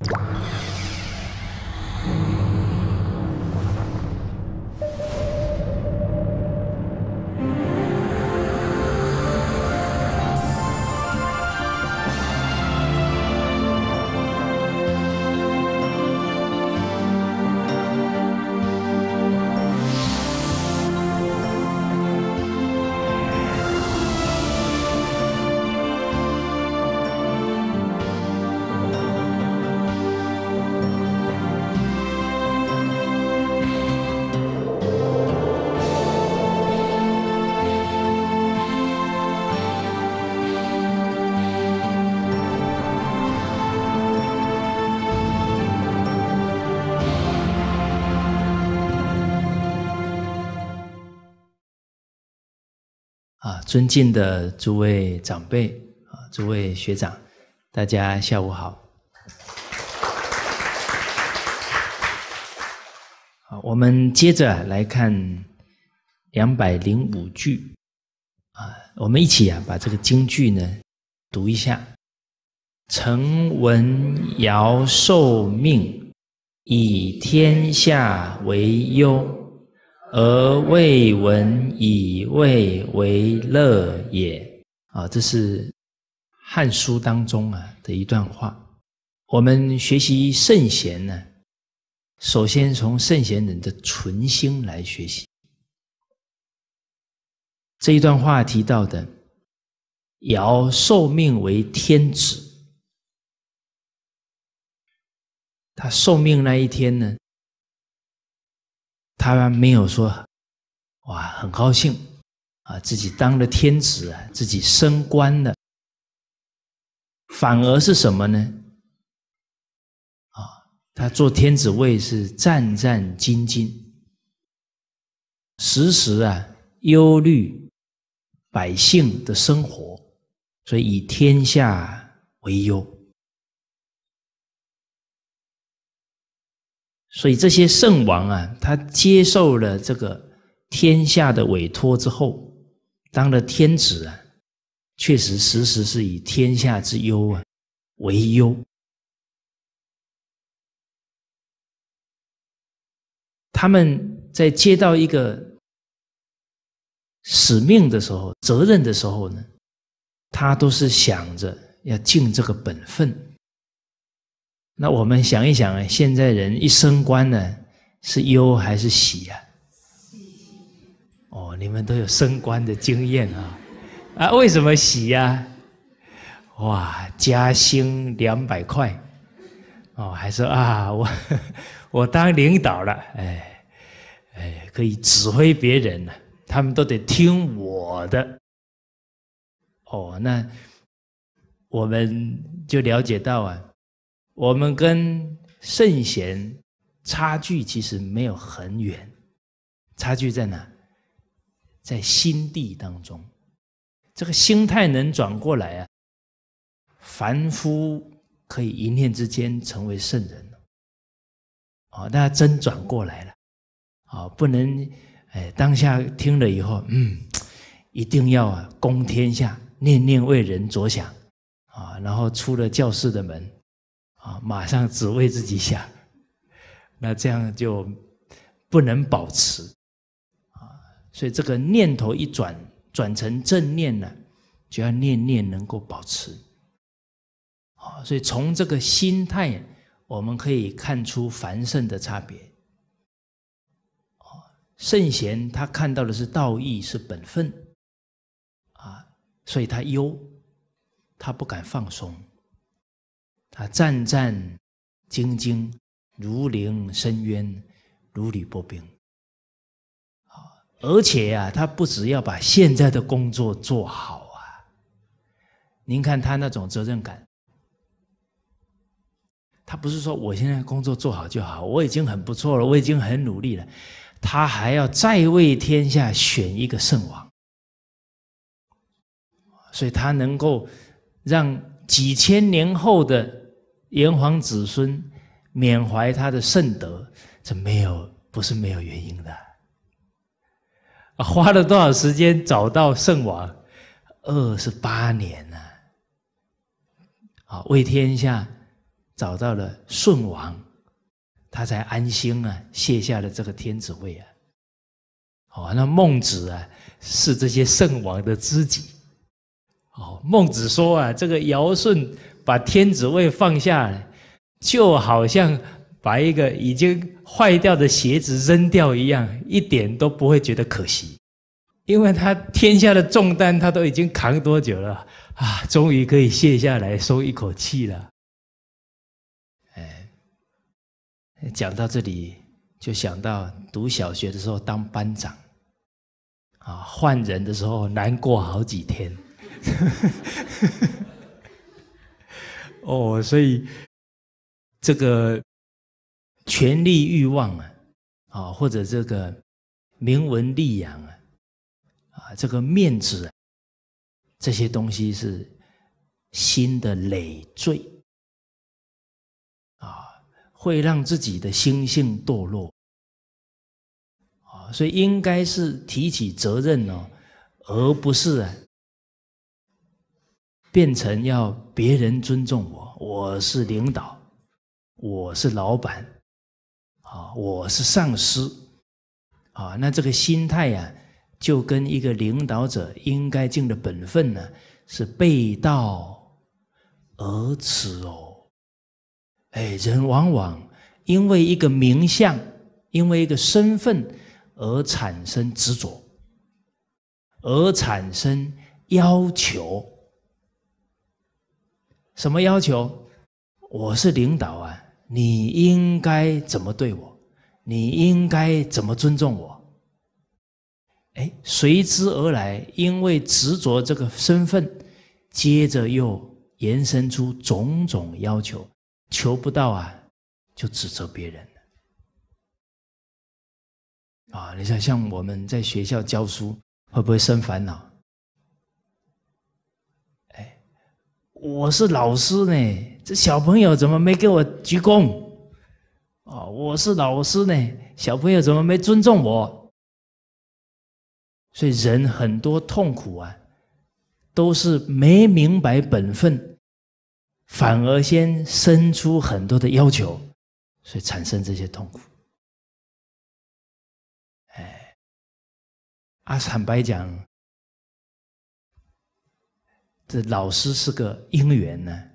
you 尊敬的诸位长辈啊，诸位学长，大家下午好。好，我们接着来看两百零五句啊，我们一起啊把这个京剧呢读一下：臣闻尧受命，以天下为忧。而未闻以味为乐也啊！这是《汉书》当中啊的一段话。我们学习圣贤呢，首先从圣贤人的存心来学习。这一段话提到的，尧受命为天子，他受命那一天呢？他没有说，哇，很高兴啊，自己当了天子啊，自己升官了，反而是什么呢？啊，他做天子位是战战兢兢，时时啊忧虑百姓的生活，所以以天下为忧。所以这些圣王啊，他接受了这个天下的委托之后，当了天子啊，确实时时是以天下之忧啊为忧。他们在接到一个使命的时候、责任的时候呢，他都是想着要尽这个本分。那我们想一想，现在人一升官呢，是忧还是喜呀？哦，你们都有升官的经验啊，啊，为什么喜呀？哇，加薪两百块，哦，还说啊，我我当领导了，哎哎，可以指挥别人了，他们都得听我的。哦，那我们就了解到啊。我们跟圣贤差距其实没有很远，差距在哪？在心地当中，这个心态能转过来啊，凡夫可以一念之间成为圣人哦，大家真转过来了，哦，不能哎，当下听了以后，嗯，一定要啊，攻天下，念念为人着想啊，然后出了教室的门。啊，马上只为自己想，那这样就不能保持啊。所以这个念头一转，转成正念呢，就要念念能够保持。啊，所以从这个心态，我们可以看出凡圣的差别。圣贤他看到的是道义，是本分，啊，所以他忧，他不敢放松。他战战兢兢，如临深渊，如履薄冰。啊，而且呀，他不只要把现在的工作做好啊。您看他那种责任感，他不是说我现在工作做好就好，我已经很不错了，我已经很努力了。他还要再为天下选一个圣王，所以他能够让几千年后的。炎黄子孙缅怀他的圣德，这没有不是没有原因的。花了多少时间找到圣王？二十八年呢。啊，为天下找到了舜王，他才安心啊，卸下了这个天子位啊。哦，那孟子啊，是这些圣王的知己。哦，孟子说啊，这个尧舜把天子位放下，就好像把一个已经坏掉的鞋子扔掉一样，一点都不会觉得可惜，因为他天下的重担他都已经扛多久了啊，终于可以卸下来松一口气了。哎，讲到这里，就想到读小学的时候当班长。啊，换人的时候难过好几天。哦，所以这个权力欲望啊，啊，或者这个名闻利养啊，啊，这个面子，啊这些东西是心的累赘啊，会让自己的心性堕落啊。所以应该是提起责任哦，而不是啊变成要别人尊重我，我是领导，我是老板，啊，我是上司，啊，那这个心态呀，就跟一个领导者应该尽的本分呢是背道而驰哦。哎，人往往因为一个名相，因为一个身份。而产生执着，而产生要求。什么要求？我是领导啊，你应该怎么对我？你应该怎么尊重我？哎，随之而来，因为执着这个身份，接着又延伸出种种要求，求不到啊，就指责别人。啊，你想像我们在学校教书，会不会生烦恼？我是老师呢，这小朋友怎么没给我鞠躬？啊，我是老师呢，小朋友怎么没尊重我？所以人很多痛苦啊，都是没明白本分，反而先生出很多的要求，所以产生这些痛苦。哎啊，坦白讲，这老师是个因缘呢，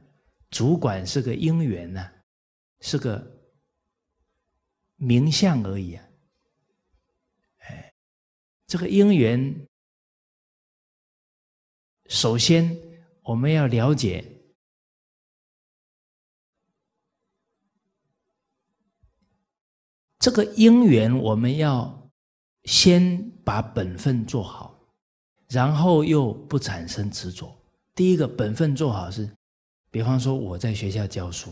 主管是个因缘呢，是个名相而已啊。哎，这个因缘，首先我们要了解这个因缘，我们要。先把本分做好，然后又不产生执着。第一个本分做好是，比方说我在学校教书，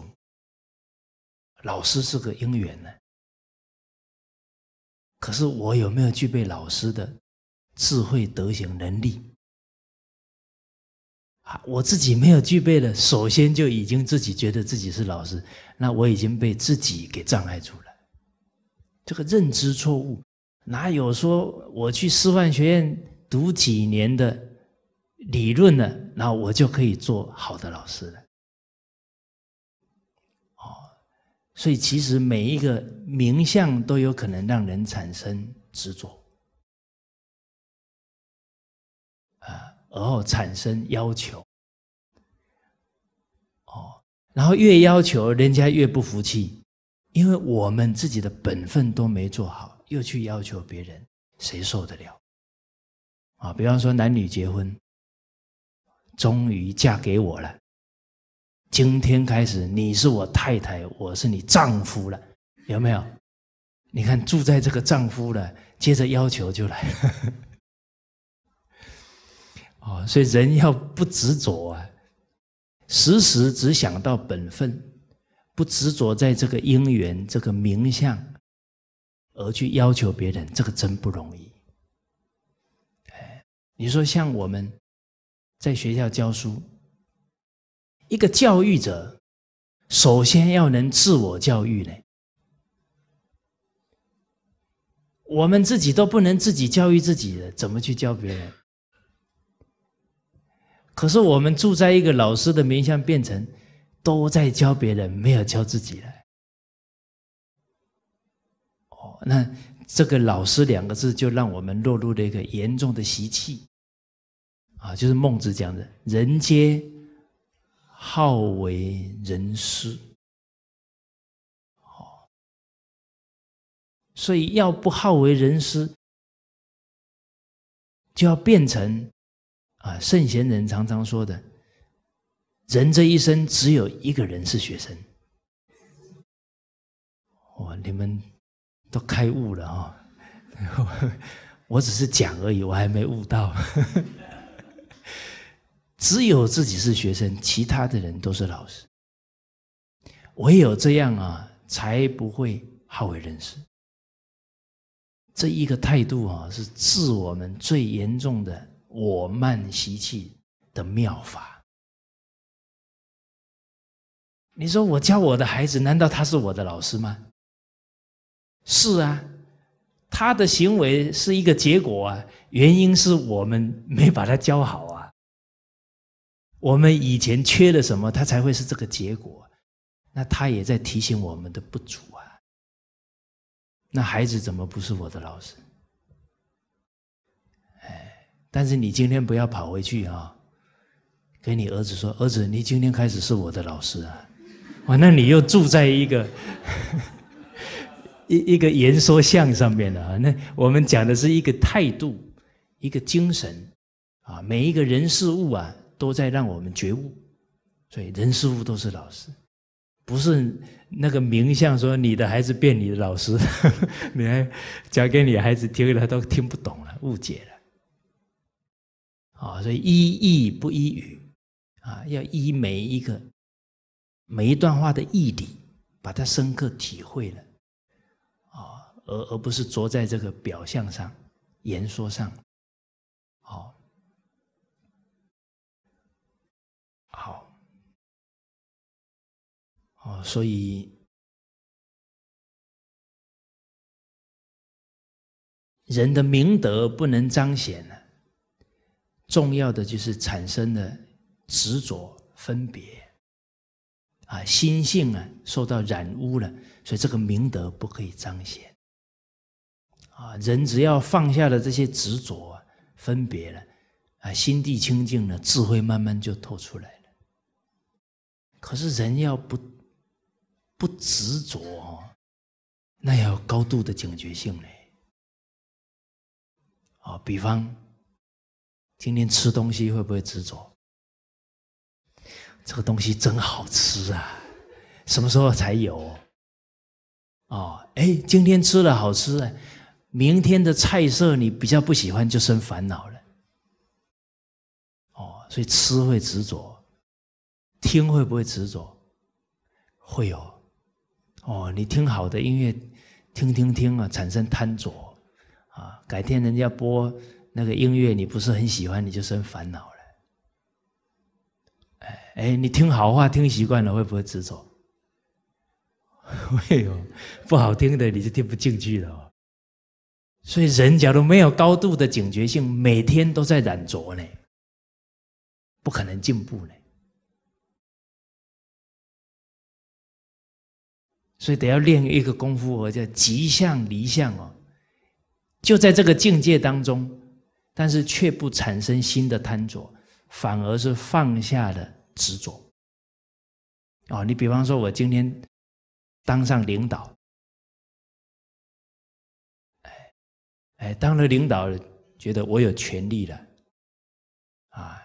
老师是个因缘呢。可是我有没有具备老师的智慧、德行、能力？啊，我自己没有具备的，首先就已经自己觉得自己是老师，那我已经被自己给障碍住了。这个认知错误。哪有说我去师范学院读几年的理论呢？那我就可以做好的老师了。哦，所以其实每一个名相都有可能让人产生执着，啊，而后产生要求。哦，然后越要求人家越不服气，因为我们自己的本分都没做好。又去要求别人，谁受得了？啊，比方说男女结婚，终于嫁给我了，今天开始你是我太太，我是你丈夫了，有没有？你看住在这个丈夫了，接着要求就来了。哦，所以人要不执着啊，时时只想到本分，不执着在这个因缘、这个名相。而去要求别人，这个真不容易。哎，你说像我们在学校教书，一个教育者，首先要能自我教育呢。我们自己都不能自己教育自己的，怎么去教别人？可是我们住在一个老师的名下，变成都在教别人，没有教自己了。哦，那这个“老师”两个字，就让我们落入了一个严重的习气。啊，就是孟子讲的“人皆好为人师”。哦，所以要不好为人师，就要变成啊，圣贤人常常说的。人这一生只有一个人是学生，哇！你们都开悟了啊！我只是讲而已，我还没悟到。只有自己是学生，其他的人都是老师。唯有这样啊，才不会好为人师。这一个态度啊，是治我们最严重的我慢习气的妙法。你说我教我的孩子，难道他是我的老师吗？是啊，他的行为是一个结果啊，原因是我们没把他教好啊。我们以前缺了什么，他才会是这个结果。那他也在提醒我们的不足啊。那孩子怎么不是我的老师？哎，但是你今天不要跑回去啊，跟你儿子说：“儿子，你今天开始是我的老师啊。”哇，那你又住在一个 一一个言说相上面了啊？那我们讲的是一个态度，一个精神啊。每一个人事物啊，都在让我们觉悟，所以人事物都是老师，不是那个名相说你的孩子变你的老师，你还讲给你孩子听了都听不懂了，误解了啊。所以依义不依语啊，要依每一个。每一段话的义理，把它深刻体会了，啊，而而不是着在这个表象上、言说上，好，好，哦，所以人的明德不能彰显呢，重要的就是产生了执着、分别。啊，心性啊受到染污了，所以这个明德不可以彰显。啊，人只要放下了这些执着、分别了，啊，心地清净了，智慧慢慢就透出来了。可是人要不不执着，那要有高度的警觉性嘞。啊，比方今天吃东西会不会执着？这个东西真好吃啊！什么时候才有？哦，哎，今天吃了好吃啊，明天的菜色你比较不喜欢，就生烦恼了。哦，所以吃会执着，听会不会执着？会有。哦，你听好的音乐，听听听啊，产生贪着啊。改天人家播那个音乐，你不是很喜欢，你就生烦恼了。哎，你听好话听习惯了，会不会执着？会有不好听的，你就听不进去了。哦。所以人假如没有高度的警觉性，每天都在染着呢，不可能进步呢。所以得要练一个功夫，我叫吉相离相哦，就在这个境界当中，但是却不产生新的贪着，反而是放下了。执着哦，你比方说，我今天当上领导，哎哎，当了领导，觉得我有权利了啊，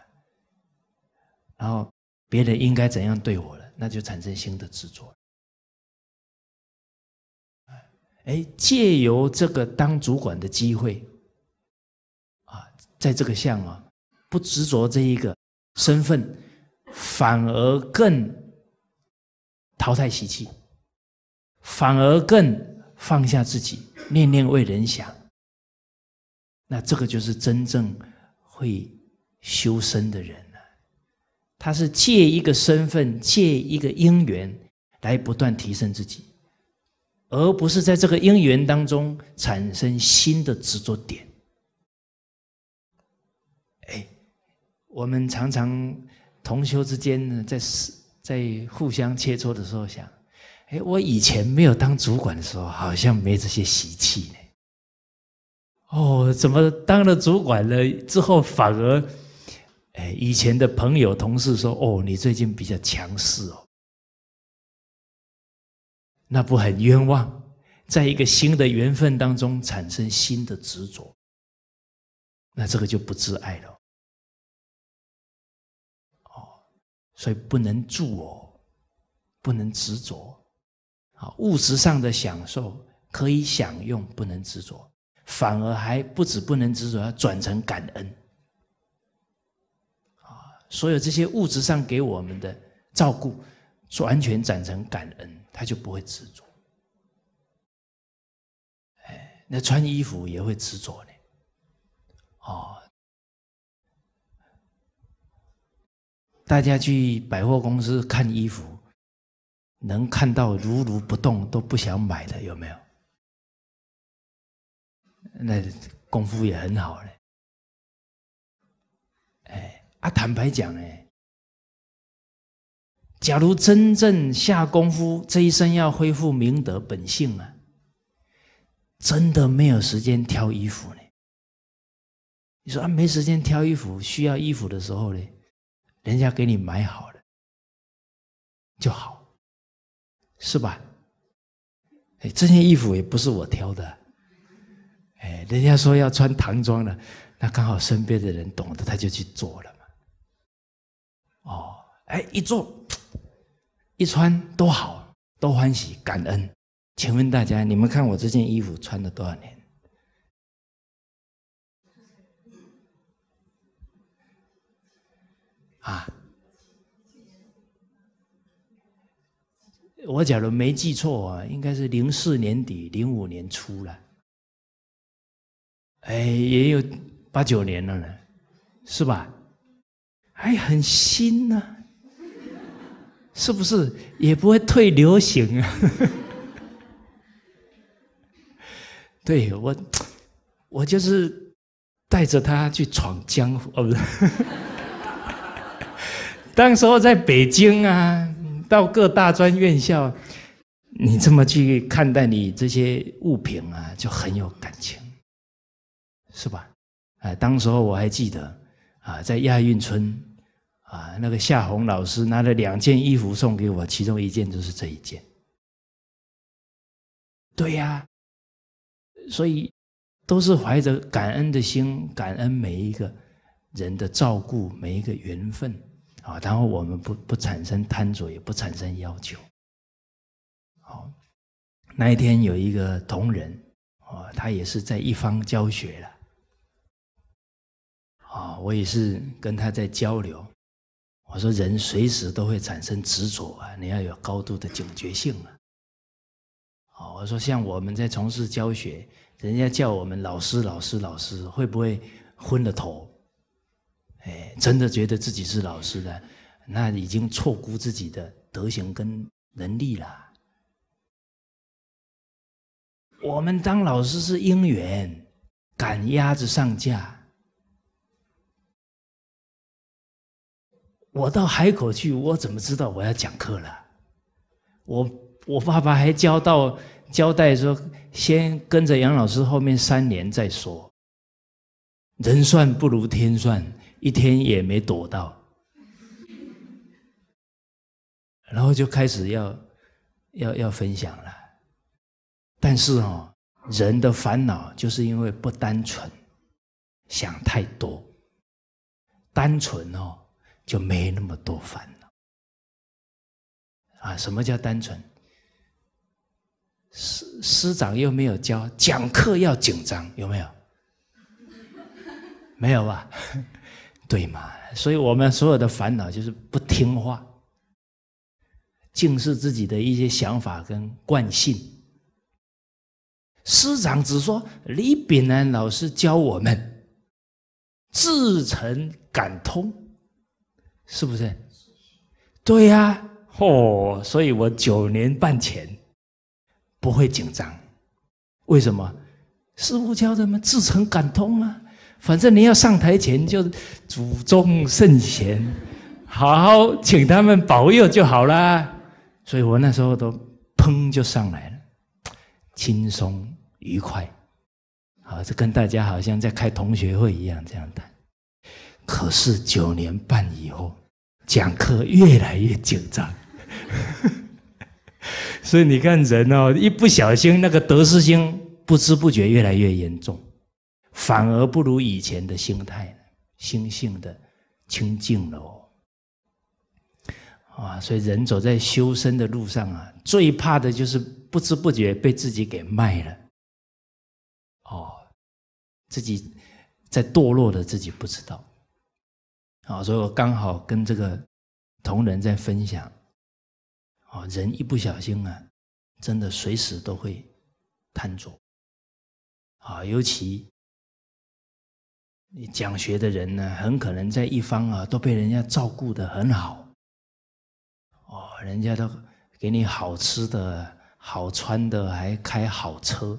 然后别人应该怎样对我了，那就产生新的执着。哎，借由这个当主管的机会啊，在这个项啊，不执着这一个身份。反而更淘汰习气，反而更放下自己，念念为人想。那这个就是真正会修身的人了。他是借一个身份，借一个因缘来不断提升自己，而不是在这个因缘当中产生新的执着点。哎，我们常常。同修之间呢，在在互相切磋的时候想，哎，我以前没有当主管的时候，好像没这些习气呢。哦，怎么当了主管了之后，反而，哎，以前的朋友同事说，哦，你最近比较强势哦，那不很冤枉，在一个新的缘分当中产生新的执着，那这个就不自爱了。哦，所以不能住哦，不能执着。啊，物质上的享受可以享用，不能执着。反而还不止不能执着，要转成感恩啊！所有这些物质上给我们的照顾，完全转成感恩，他就不会执着。哎，那穿衣服也会执着呢。哦，大家去百货公司看衣服，能看到如如不动都不想买的，有没有？那功夫也很好嘞，哎，啊，坦白讲呢，假如真正下功夫，这一生要恢复明德本性啊，真的没有时间挑衣服呢。你说啊，没时间挑衣服，需要衣服的时候呢，人家给你买好了就好，是吧？哎，这件衣服也不是我挑的。哎，人家说要穿唐装的，那刚好身边的人懂得，他就去做了嘛。哦，哎，一做一穿多好，多欢喜，感恩。请问大家，你们看我这件衣服穿了多少年？啊？我假如没记错啊，应该是零四年底、零五年初了。哎，也有八九年了呢，是吧？还很新呢，是不是？也不会退流行啊。对我，我就是带着他去闯江湖，哦，不是。当时候在北京啊，到各大专院校，你这么去看待你这些物品啊，就很有感情。是吧？哎，当时候我还记得啊，在亚运村啊，那个夏红老师拿了两件衣服送给我，其中一件就是这一件。对呀，所以都是怀着感恩的心，感恩每一个人的照顾，每一个缘分啊，然后我们不不产生贪着，也不产生要求。好，那一天有一个同仁啊，他也是在一方教学了。啊，我也是跟他在交流。我说，人随时都会产生执着啊，你要有高度的警觉性啊。哦，我说，像我们在从事教学，人家叫我们老师、老师、老师，会不会昏了头？哎，真的觉得自己是老师的，那已经错估自己的德行跟能力了。我们当老师是因缘，赶鸭子上架。我到海口去，我怎么知道我要讲课了？我我爸爸还交到交代说，先跟着杨老师后面三年再说。人算不如天算，一天也没躲到，然后就开始要要要分享了。但是哦，人的烦恼就是因为不单纯，想太多，单纯哦。就没那么多烦恼啊！什么叫单纯？师师长又没有教讲课要紧张，有没有？没有吧？对嘛？所以我们所有的烦恼就是不听话，尽是自己的一些想法跟惯性。师长只说李炳南老师教我们自诚感通。是不是？对呀，哦，所以我九年半前不会紧张，为什么？师傅教的嘛，自诚感通啊。反正你要上台前就祖宗圣贤好好请他们保佑就好啦。所以我那时候都砰就上来了，轻松愉快，好，这跟大家好像在开同学会一样这样谈。可是九年半以后，讲课越来越紧张。所以你看人哦，一不小心那个得失心不知不觉越来越严重，反而不如以前的心态、心性的清净了哦。啊，所以人走在修身的路上啊，最怕的就是不知不觉被自己给卖了。哦，自己在堕落的自己不知道。啊，所以我刚好跟这个同仁在分享。啊，人一不小心啊，真的随时都会瘫坐。啊，尤其你讲学的人呢，很可能在一方啊都被人家照顾的很好。哦，人家都给你好吃的、好穿的，还开好车，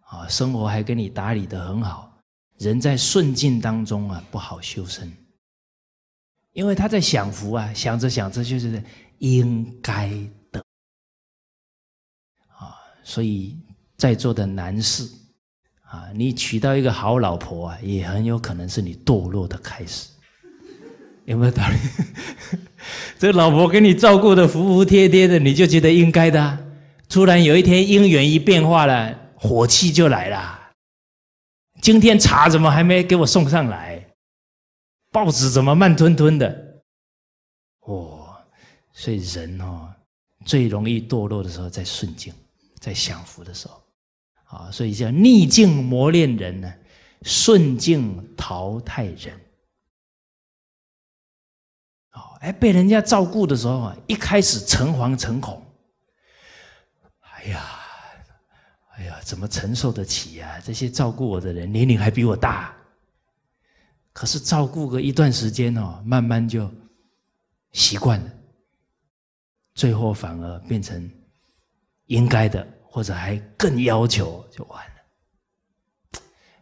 啊，生活还给你打理的很好。人在顺境当中啊，不好修身，因为他在享福啊，想着想着就是应该的啊。所以在座的男士啊，你娶到一个好老婆啊，也很有可能是你堕落的开始。有没有道理？这老婆给你照顾的服服帖帖的，你就觉得应该的。突然有一天姻缘一变化了，火气就来了。今天茶怎么还没给我送上来？报纸怎么慢吞吞的？哦，所以人哦，最容易堕落的时候在顺境，在享福的时候啊，所以叫逆境磨练人呢，顺境淘汰人。哦哎，被人家照顾的时候啊，一开始诚惶诚恐。哎呀，哎呀，怎么承受得起呀？这些照顾我的人年龄还比我大。可是照顾个一段时间哦，慢慢就习惯了，最后反而变成应该的，或者还更要求，就完了。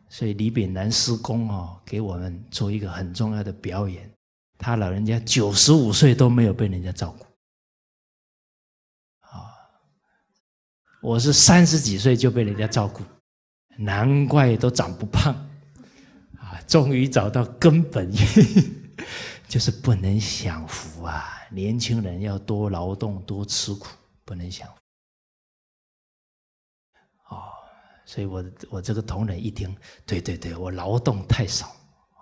所以李炳南师公哦，给我们做一个很重要的表演。他老人家九十五岁都没有被人家照顾，啊！我是三十几岁就被人家照顾，难怪都长不胖，终于找到根本，就是不能享福啊！年轻人要多劳动，多吃苦，不能享福。哦，所以我我这个同仁一听，对对对，我劳动太少。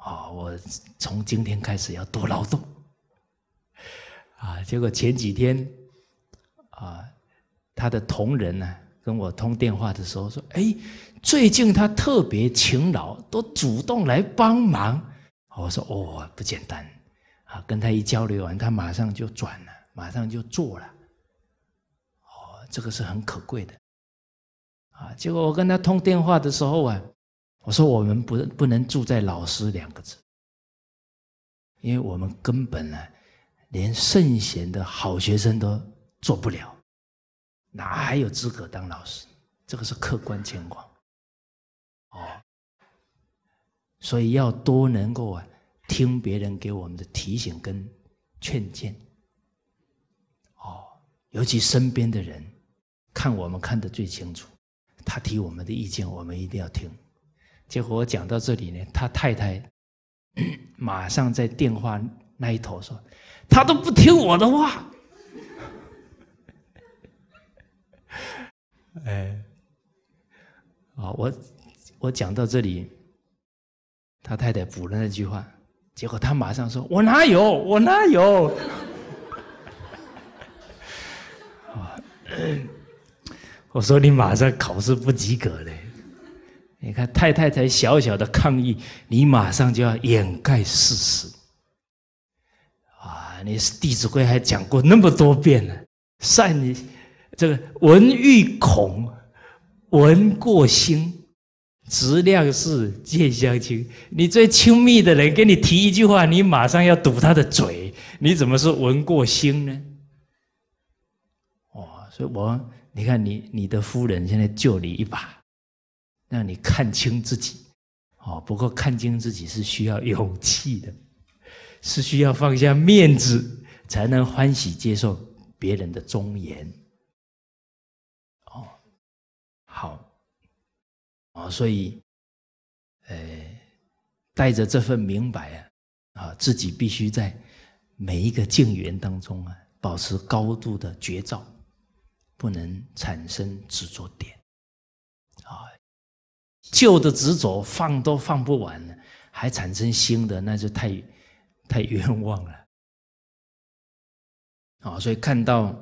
啊，我从今天开始要多劳动啊！结果前几天啊，他的同仁呢跟我通电话的时候说：“哎，最近他特别勤劳，都主动来帮忙。”我说：“哦，不简单啊！”跟他一交流完，他马上就转了，马上就做了。哦，这个是很可贵的啊！结果我跟他通电话的时候啊。我说我们不不能住在老师两个字，因为我们根本呢，连圣贤的好学生都做不了，哪还有资格当老师？这个是客观情况。哦，所以要多能够啊，听别人给我们的提醒跟劝谏。哦，尤其身边的人，看我们看得最清楚，他提我们的意见，我们一定要听。结果我讲到这里呢，他太太 马上在电话那一头说：“他都不听我的话。”哎，啊，我我讲到这里，他太太补了那句话，结果他马上说：“我哪有？我哪有？” 我说：“你马上考试不及格嘞。”你看太太才小小的抗议，你马上就要掩盖事实啊！你《弟子规》还讲过那么多遍了，善你这个闻欲恐，闻过心，质量是见相亲。你最亲密的人给你提一句话，你马上要堵他的嘴，你怎么是闻过心呢？哦，所以我你看你你的夫人现在救你一把。让你看清自己，哦，不过看清自己是需要勇气的，是需要放下面子，才能欢喜接受别人的忠言。哦，好，啊，所以，呃，带着这份明白啊，啊，自己必须在每一个境缘当中啊，保持高度的觉照，不能产生执着点。啊，旧的执着放都放不完了，还产生新的，那就太。太冤枉了啊！所以看到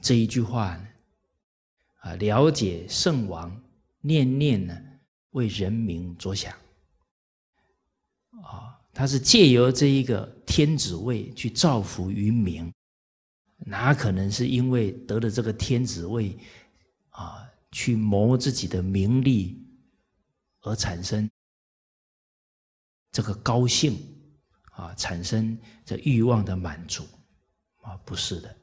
这一句话呢，啊，了解圣王念念呢为人民着想。啊，他是借由这一个天子位去造福于民，哪可能是因为得了这个天子位啊，去谋自己的名利而产生这个高兴？啊，产生这欲望的满足，啊，不是的，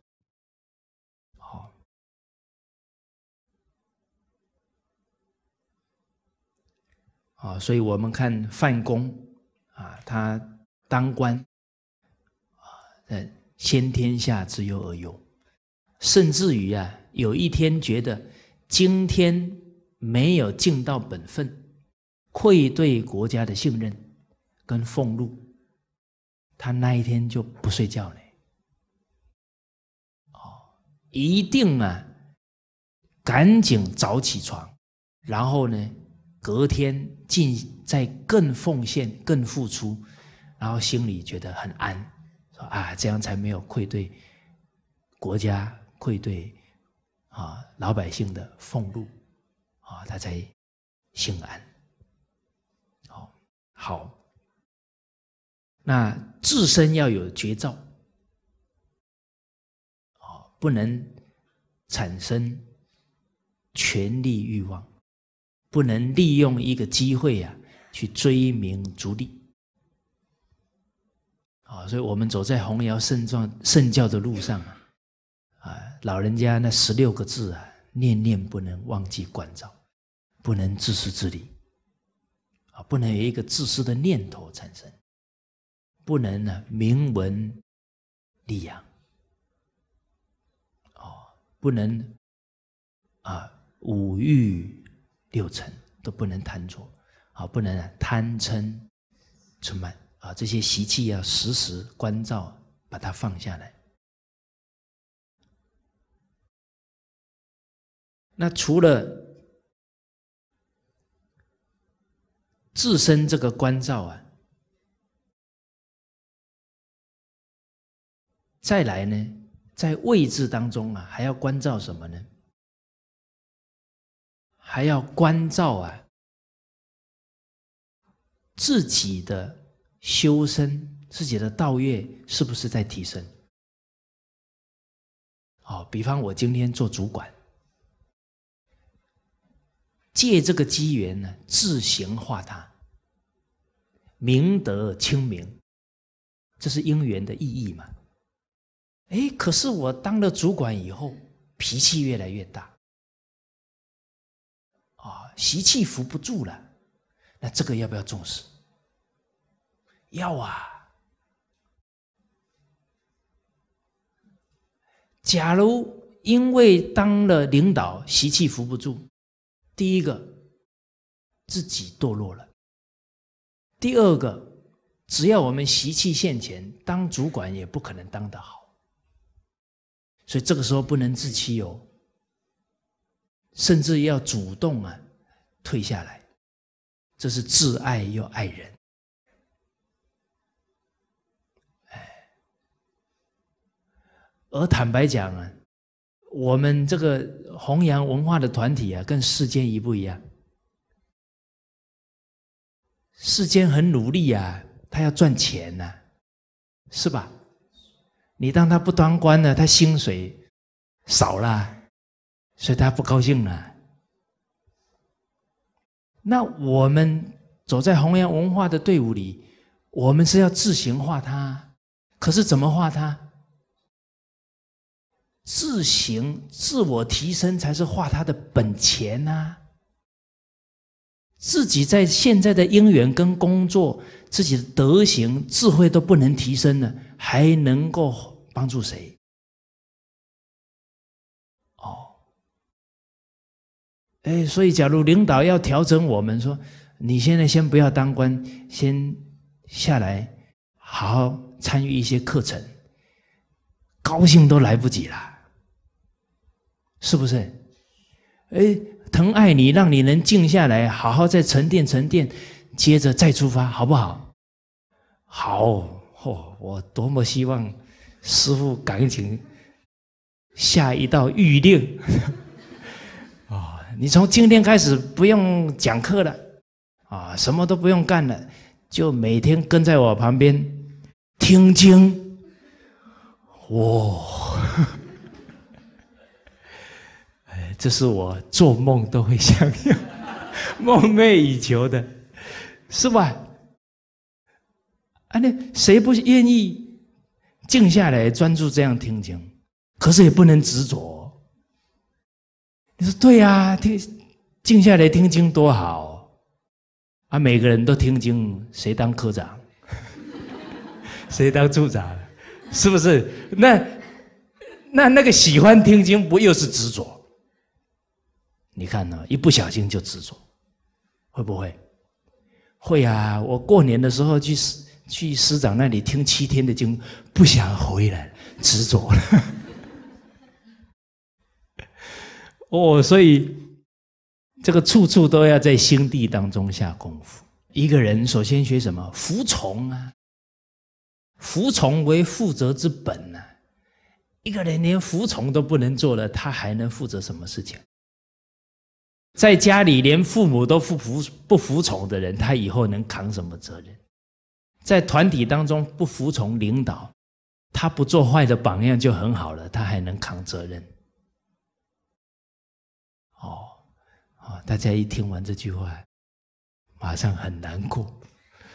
啊，所以我们看范公啊，他当官啊，在先天下之忧而忧，甚至于啊，有一天觉得今天没有尽到本分，愧对国家的信任跟俸禄。他那一天就不睡觉了，哦，一定啊，赶紧早起床，然后呢，隔天进再更奉献、更付出，然后心里觉得很安，说啊，这样才没有愧对国家、愧对啊老百姓的俸禄，啊，他才心安。好，好。那自身要有绝招，哦，不能产生权力欲望，不能利用一个机会啊去追名逐利，啊，所以我们走在弘扬圣状圣教的路上啊，啊，老人家那十六个字啊，念念不能忘记关照，不能自私自利，啊，不能有一个自私的念头产生。不能呢，明文利养哦，不能啊，五欲六尘都不能贪着，啊，不能贪嗔嗔慢啊，这些习气要时时关照，把它放下来。那除了自身这个关照啊。再来呢，在位置当中啊，还要关照什么呢？还要关照啊，自己的修身，自己的道业是不是在提升？好，比方我今天做主管，借这个机缘呢，自行化他，明德清明，这是因缘的意义嘛？哎，可是我当了主管以后，脾气越来越大，习气扶不住了，那这个要不要重视？要啊。假如因为当了领导，习气扶不住，第一个自己堕落了；第二个，只要我们习气现前，当主管也不可能当得好。所以这个时候不能自欺哦，甚至要主动啊退下来，这是自爱又爱人。哎，而坦白讲啊，我们这个弘扬文化的团体啊，跟世间一不一样？世间很努力啊，他要赚钱呐，是吧？你当他不当官呢，他薪水少了，所以他不高兴了。那我们走在弘扬文化的队伍里，我们是要自行化他，可是怎么化他？自行自我提升才是化他的本钱呐。自己在现在的因缘跟工作，自己的德行、智慧都不能提升了，还能够帮助谁？哦，哎，所以假如领导要调整我们，说你现在先不要当官，先下来好好参与一些课程，高兴都来不及了，是不是？哎。疼爱你，让你能静下来，好好再沉淀沉淀，接着再出发，好不好？好哦，我多么希望师傅赶紧下一道谕令！你从今天开始不用讲课了啊，什么都不用干了，就每天跟在我旁边听经。哇！哎这是我做梦都会想要、梦寐以求的，是吧？啊，那谁不愿意静下来专注这样听经？可是也不能执着。你说对呀，听静下来听经多好啊！每个人都听经，谁当科长？谁当处长？是不是？那那那个喜欢听经，不又是执着？你看呢？一不小心就执着，会不会？会啊！我过年的时候去师去师长那里听七天的经，不想回来，执着了。哦，所以这个处处都要在心地当中下功夫。一个人首先学什么？服从啊！服从为负责之本呐。一个人连服从都不能做了，他还能负责什么事情？在家里连父母都不服不服从的人，他以后能扛什么责任？在团体当中不服从领导，他不做坏的榜样就很好了，他还能扛责任？啊！大家一听完这句话，马上很难过，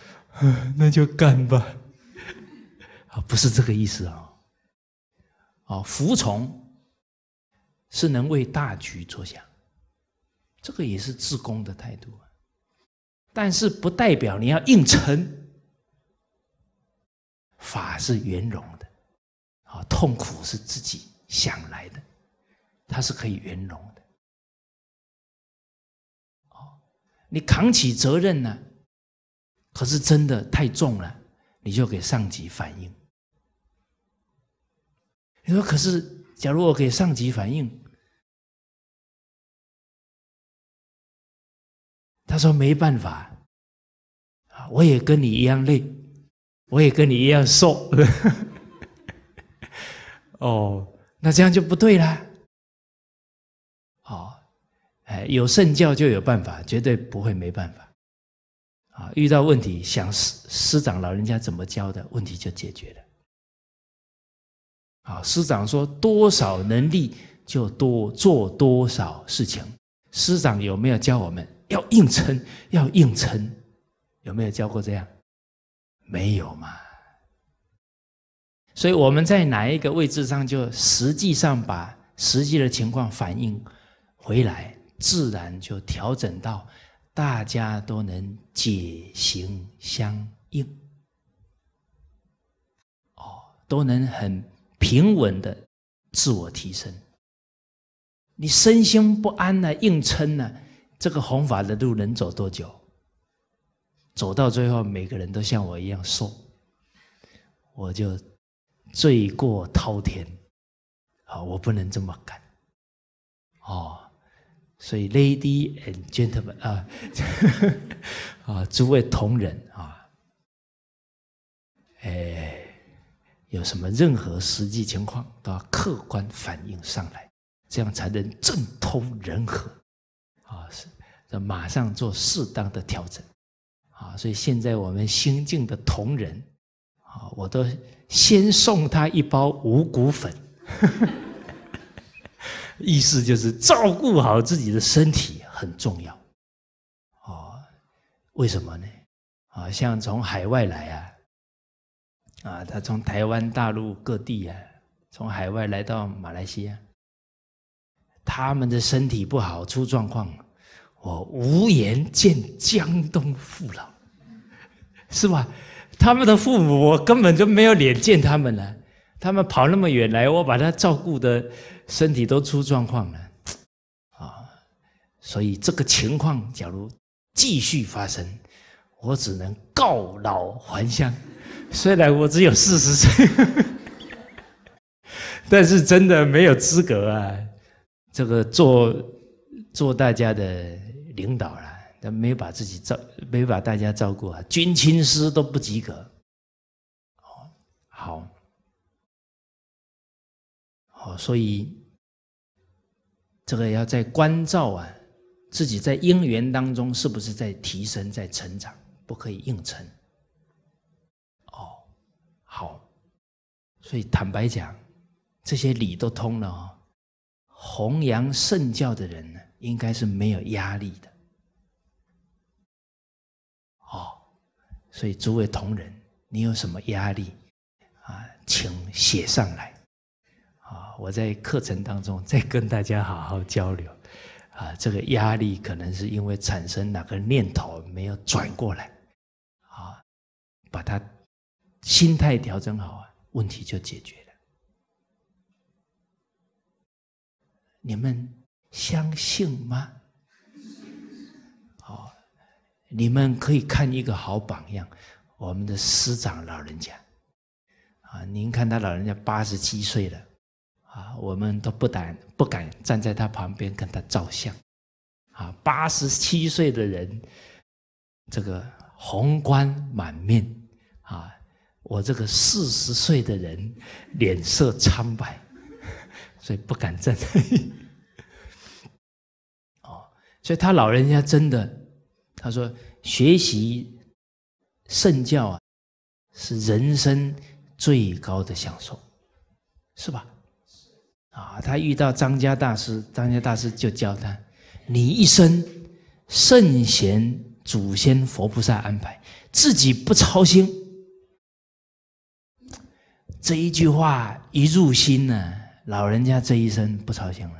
那就干吧。啊，不是这个意思啊！啊，服从是能为大局着想。这个也是自宫的态度，但是不代表你要硬撑。法是圆融的，啊，痛苦是自己想来的，它是可以圆融的。你扛起责任呢，可是真的太重了，你就给上级反映。你说，可是假如我给上级反映？他说：“没办法，啊，我也跟你一样累，我也跟你一样瘦。哦，那这样就不对了。哎，有圣教就有办法，绝对不会没办法。啊，遇到问题，想师师长老人家怎么教的，问题就解决了。啊，师长说多少能力就多做多少事情。师长有没有教我们？”要硬撑，要硬撑，有没有教过这样？没有嘛。所以我们在哪一个位置上，就实际上把实际的情况反映回来，自然就调整到大家都能解行相应，哦，都能很平稳的自我提升。你身心不安呢，硬撑呢？这个弘法的路能走多久？走到最后，每个人都像我一样瘦，我就罪过滔天啊！我不能这么干哦。所以，lady and gentlemen 啊，啊，诸位同仁啊，哎，有什么任何实际情况，都要客观反映上来，这样才能政通人和。啊，是，这马上做适当的调整，啊，所以现在我们新进的同仁，啊，我都先送他一包五谷粉，意思就是照顾好自己的身体很重要，哦，为什么呢？啊，像从海外来啊，啊，他从台湾、大陆各地啊，从海外来到马来西亚。他们的身体不好，出状况，我无颜见江东父老，是吧？他们的父母，我根本就没有脸见他们了。他们跑那么远来，我把他照顾的身体都出状况了，啊！所以这个情况，假如继续发生，我只能告老还乡。虽然我只有四十岁，但是真的没有资格啊！这个做做大家的领导了，他没把自己照，没把大家照顾好，军亲师都不及格。哦，好，哦，所以这个要在关照啊，自己在因缘当中是不是在提升、在成长，不可以硬撑。哦好，所以坦白讲，这些理都通了哦。弘扬圣教的人呢，应该是没有压力的。哦，所以诸位同仁，你有什么压力啊？请写上来！我在课程当中再跟大家好好交流啊。这个压力可能是因为产生哪个念头没有转过来啊，把它。心态调整好啊，问题就解决了。你们相信吗？哦，你们可以看一个好榜样，我们的师长老人家啊，您看他老人家八十七岁了啊，我们都不敢不敢站在他旁边跟他照相啊，八十七岁的人，这个红光满面啊。我这个四十岁的人，脸色苍白，所以不敢站在。哦，所以他老人家真的，他说学习圣教啊，是人生最高的享受，是吧？啊，他遇到张家大师，张家大师就教他：你一生圣贤祖先佛菩萨安排，自己不操心。这一句话一入心呢，老人家这一生不操心了，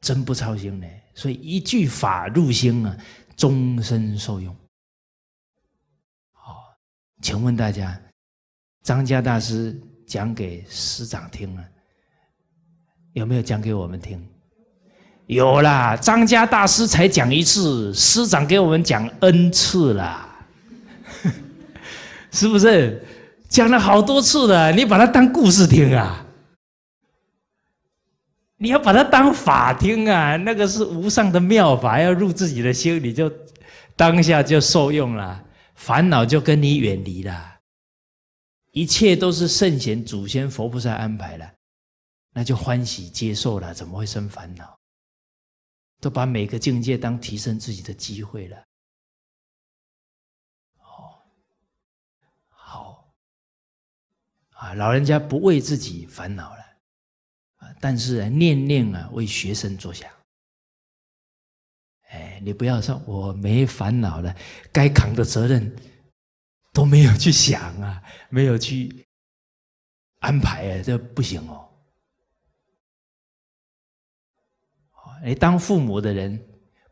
真不操心呢。所以一句法入心啊，终身受用。好，请问大家，张家大师讲给师长听了，有没有讲给我们听？有啦，张家大师才讲一次，师长给我们讲 n 次了，是不是？讲了好多次了，你把它当故事听啊！你要把它当法听啊！那个是无上的妙法，要入自己的心，你就当下就受用了，烦恼就跟你远离了。一切都是圣贤祖先佛菩萨安排了，那就欢喜接受了，怎么会生烦恼？都把每个境界当提升自己的机会了。哦，好啊，老人家不为自己烦恼了，啊，但是念念啊为学生着想。哎，你不要说我没烦恼了，该扛的责任都没有去想啊，没有去安排啊，这不行哦。哎，当父母的人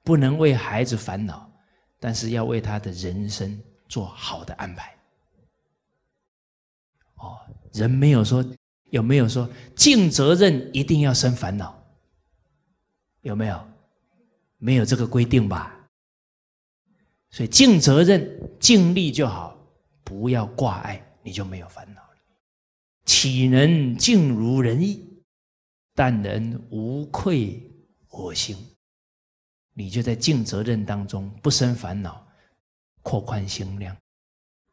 不能为孩子烦恼，但是要为他的人生做好的安排。哦。人没有说有没有说尽责任一定要生烦恼？有没有？没有这个规定吧？所以尽责任尽力就好，不要挂碍，你就没有烦恼了。岂能尽如人意？但能无愧我心。你就在尽责任当中不生烦恼，扩宽心量。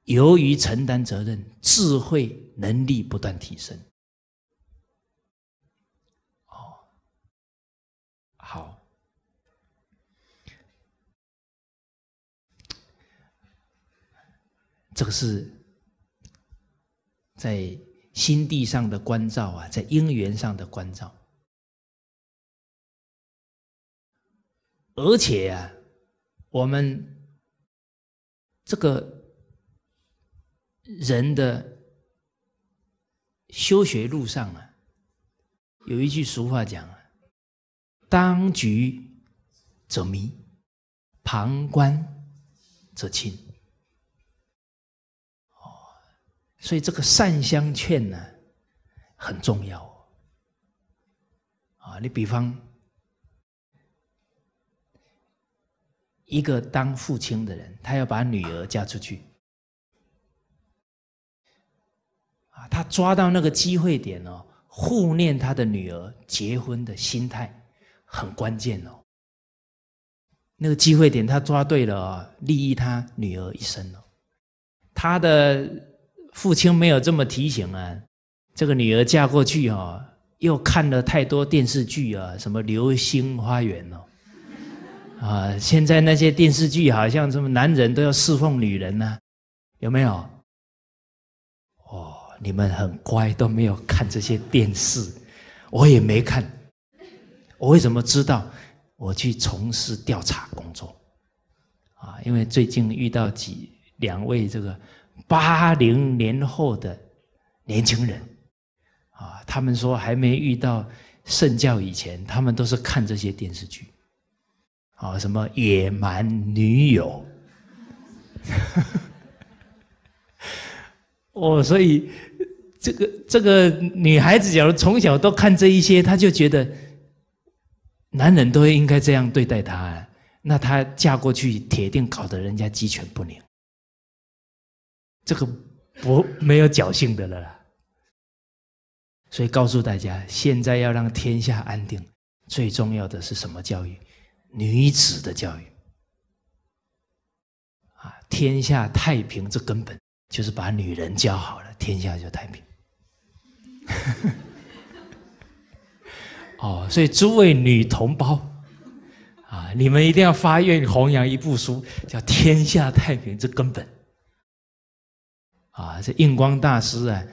由于承担责任，智慧能力不断提升。哦，好，这个是在心地上的关照啊，在因缘上的关照，而且啊，我们这个。人的修学路上啊，有一句俗话讲啊：“当局者迷，旁观者清。所以这个善相劝呢，很重要。啊，你比方一个当父亲的人，他要把女儿嫁出去，啊，他抓到那个机会点哦，护念他的女儿结婚的心态很关键哦。那个机会点他抓对了哦，利益他女儿一生哦。他的父亲没有这么提醒啊，这个女儿嫁过去哦。又看了太多电视剧啊，什么《流星花园》哦，啊，现在那些电视剧好像什么男人都要侍奉女人呢，有没有？哦，你们很乖，都没有看这些电视，我也没看。我为什么知道？我去从事调查工作，啊，因为最近遇到几两位这个八零年后的年轻人。啊，他们说还没遇到圣教以前，他们都是看这些电视剧，啊，什么野蛮女友，哦，所以这个这个女孩子，假如从小都看这一些，她就觉得男人都应该这样对待她，那她嫁过去铁定搞得人家鸡犬不宁，这个不没有侥幸的了。所以告诉大家，现在要让天下安定，最重要的是什么教育？女子的教育。啊，天下太平这根本就是把女人教好了，天下就太平。哦，所以诸位女同胞，啊，你们一定要发愿弘扬一部书，叫《天下太平之根本》。啊，这印光大师啊。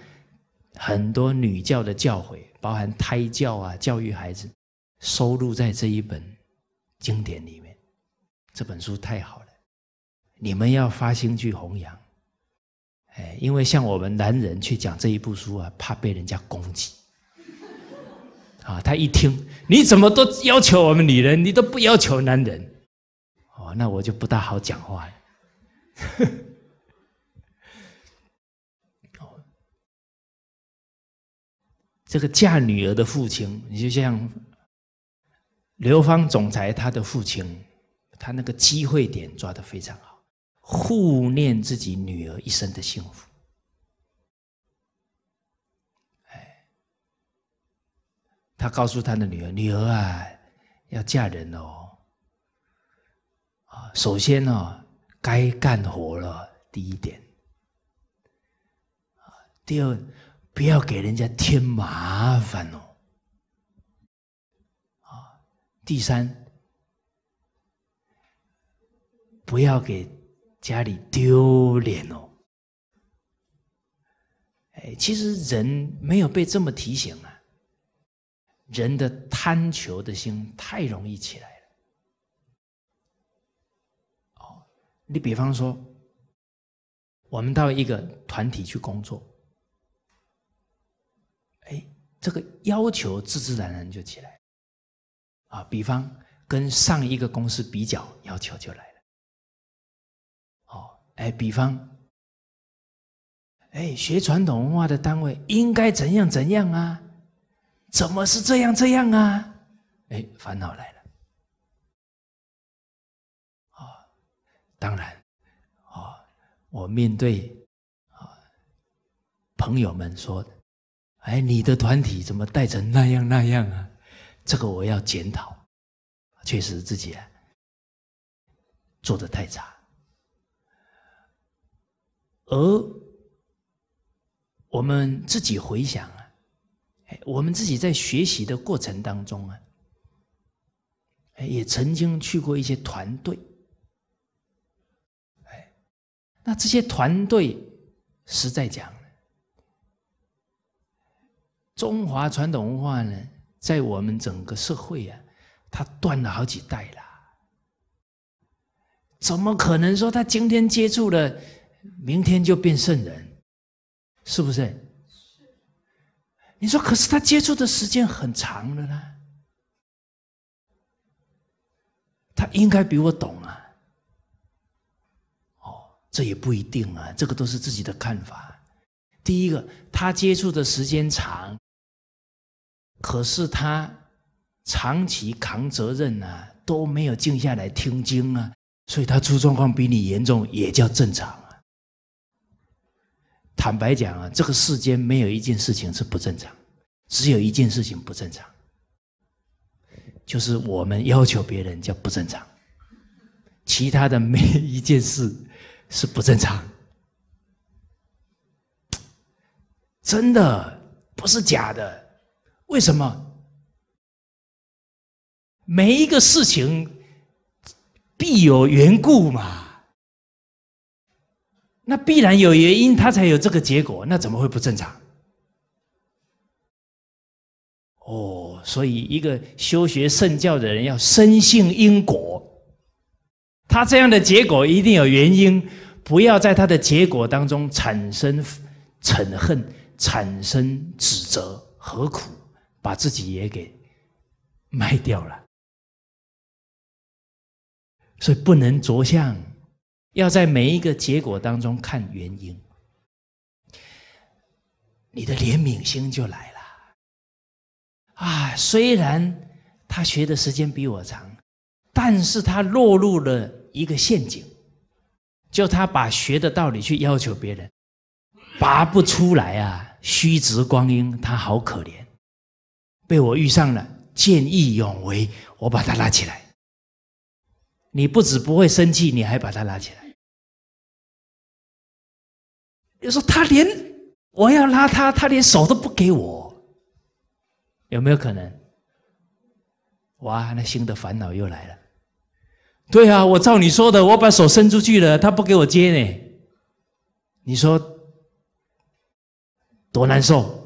很多女教的教诲，包含胎教啊，教育孩子，收录在这一本经典里面。这本书太好了，你们要发心去弘扬。哎，因为像我们男人去讲这一部书啊，怕被人家攻击。啊，他一听你怎么都要求我们女人，你都不要求男人，哦，那我就不大好讲话了。这个嫁女儿的父亲，你就像刘芳总裁他的父亲，他那个机会点抓的非常好，护念自己女儿一生的幸福。哎，他告诉他的女儿：“女儿啊，要嫁人哦，啊，首先呢，该干活了，第一点，啊，第二。”不要给人家添麻烦哦，啊！第三，不要给家里丢脸哦。哎，其实人没有被这么提醒啊，人的贪求的心太容易起来了。哦，你比方说，我们到一个团体去工作。这个要求自自然然就起来，啊，比方跟上一个公司比较，要求就来了。哦，哎，比方，哎，学传统文化的单位应该怎样怎样啊？怎么是这样这样啊？哎，烦恼来了。啊，当然，啊，我面对啊朋友们说。哎，你的团体怎么带成那样那样啊？这个我要检讨，确实自己啊做的太差。而我们自己回想啊，哎，我们自己在学习的过程当中啊，也曾经去过一些团队，哎，那这些团队实在讲。中华传统文化呢，在我们整个社会啊，它断了好几代了。怎么可能说他今天接触了，明天就变圣人？是不是？你说，可是他接触的时间很长了呢。他他应该比我懂啊。哦，这也不一定啊，这个都是自己的看法。第一个，他接触的时间长，可是他长期扛责任啊，都没有静下来听经啊，所以他出状况比你严重，也叫正常啊。坦白讲啊，这个世间没有一件事情是不正常，只有一件事情不正常。就是我们要求别人叫不正常，其他的没一件事是不正常，真的不是假的。为什么？每一个事情必有缘故嘛，那必然有原因，它才有这个结果，那怎么会不正常？哦，所以一个修学圣教的人要深信因果，他这样的结果一定有原因，不要在他的结果当中产生嗔恨、产生指责，何苦把自己也给卖掉了？所以不能着相，要在每一个结果当中看原因，你的怜悯心就来了。啊，虽然他学的时间比我长，但是他落入了一个陷阱，就他把学的道理去要求别人，拔不出来啊！虚掷光阴，他好可怜，被我遇上了，见义勇为，我把他拉起来。你不止不会生气，你还把他拉起来。你说他连我要拉他，他连手都不给我。有没有可能？哇，那新的烦恼又来了。对啊，我照你说的，我把手伸出去了，他不给我接呢。你说多难受？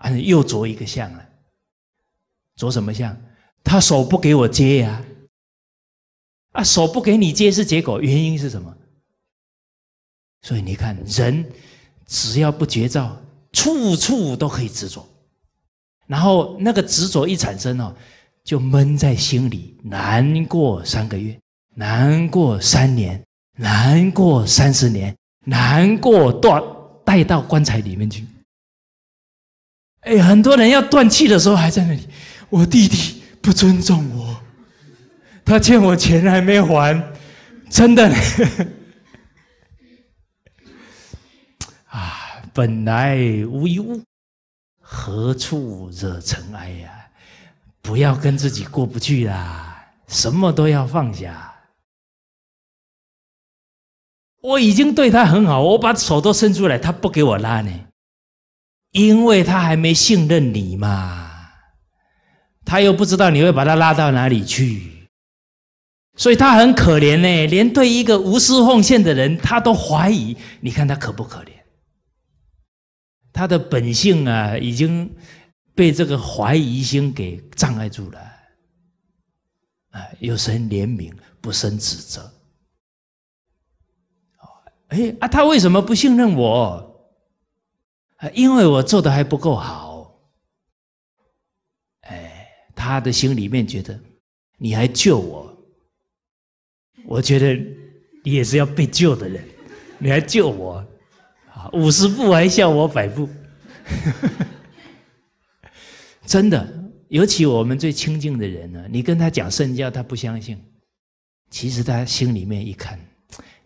啊，又着一个相了。着什么相？他手不给我接呀。啊，手不给你接是结果，原因是什么？所以你看，人只要不绝照。处处都可以执着，然后那个执着一产生哦，就闷在心里，难过三个月，难过三年，难过三十年，难过断带到棺材里面去。哎，很多人要断气的时候还在那里，我弟弟不尊重我，他欠我钱还没还，真的。啊本来无一物，何处惹尘埃呀？不要跟自己过不去啦，什么都要放下。我已经对他很好，我把手都伸出来，他不给我拉呢，因为他还没信任你嘛，他又不知道你会把他拉到哪里去，所以他很可怜呢。连对一个无私奉献的人，他都怀疑，你看他可不可怜？他的本性啊，已经被这个怀疑心给障碍住了，啊，有神怜悯，不生指责。哎啊，他为什么不信任我？因为我做的还不够好。哎，他的心里面觉得你还救我，我觉得你也是要被救的人，你还救我。五十步还笑我百步，真的，尤其我们最亲近的人呢，你跟他讲圣教，他不相信。其实他心里面一看，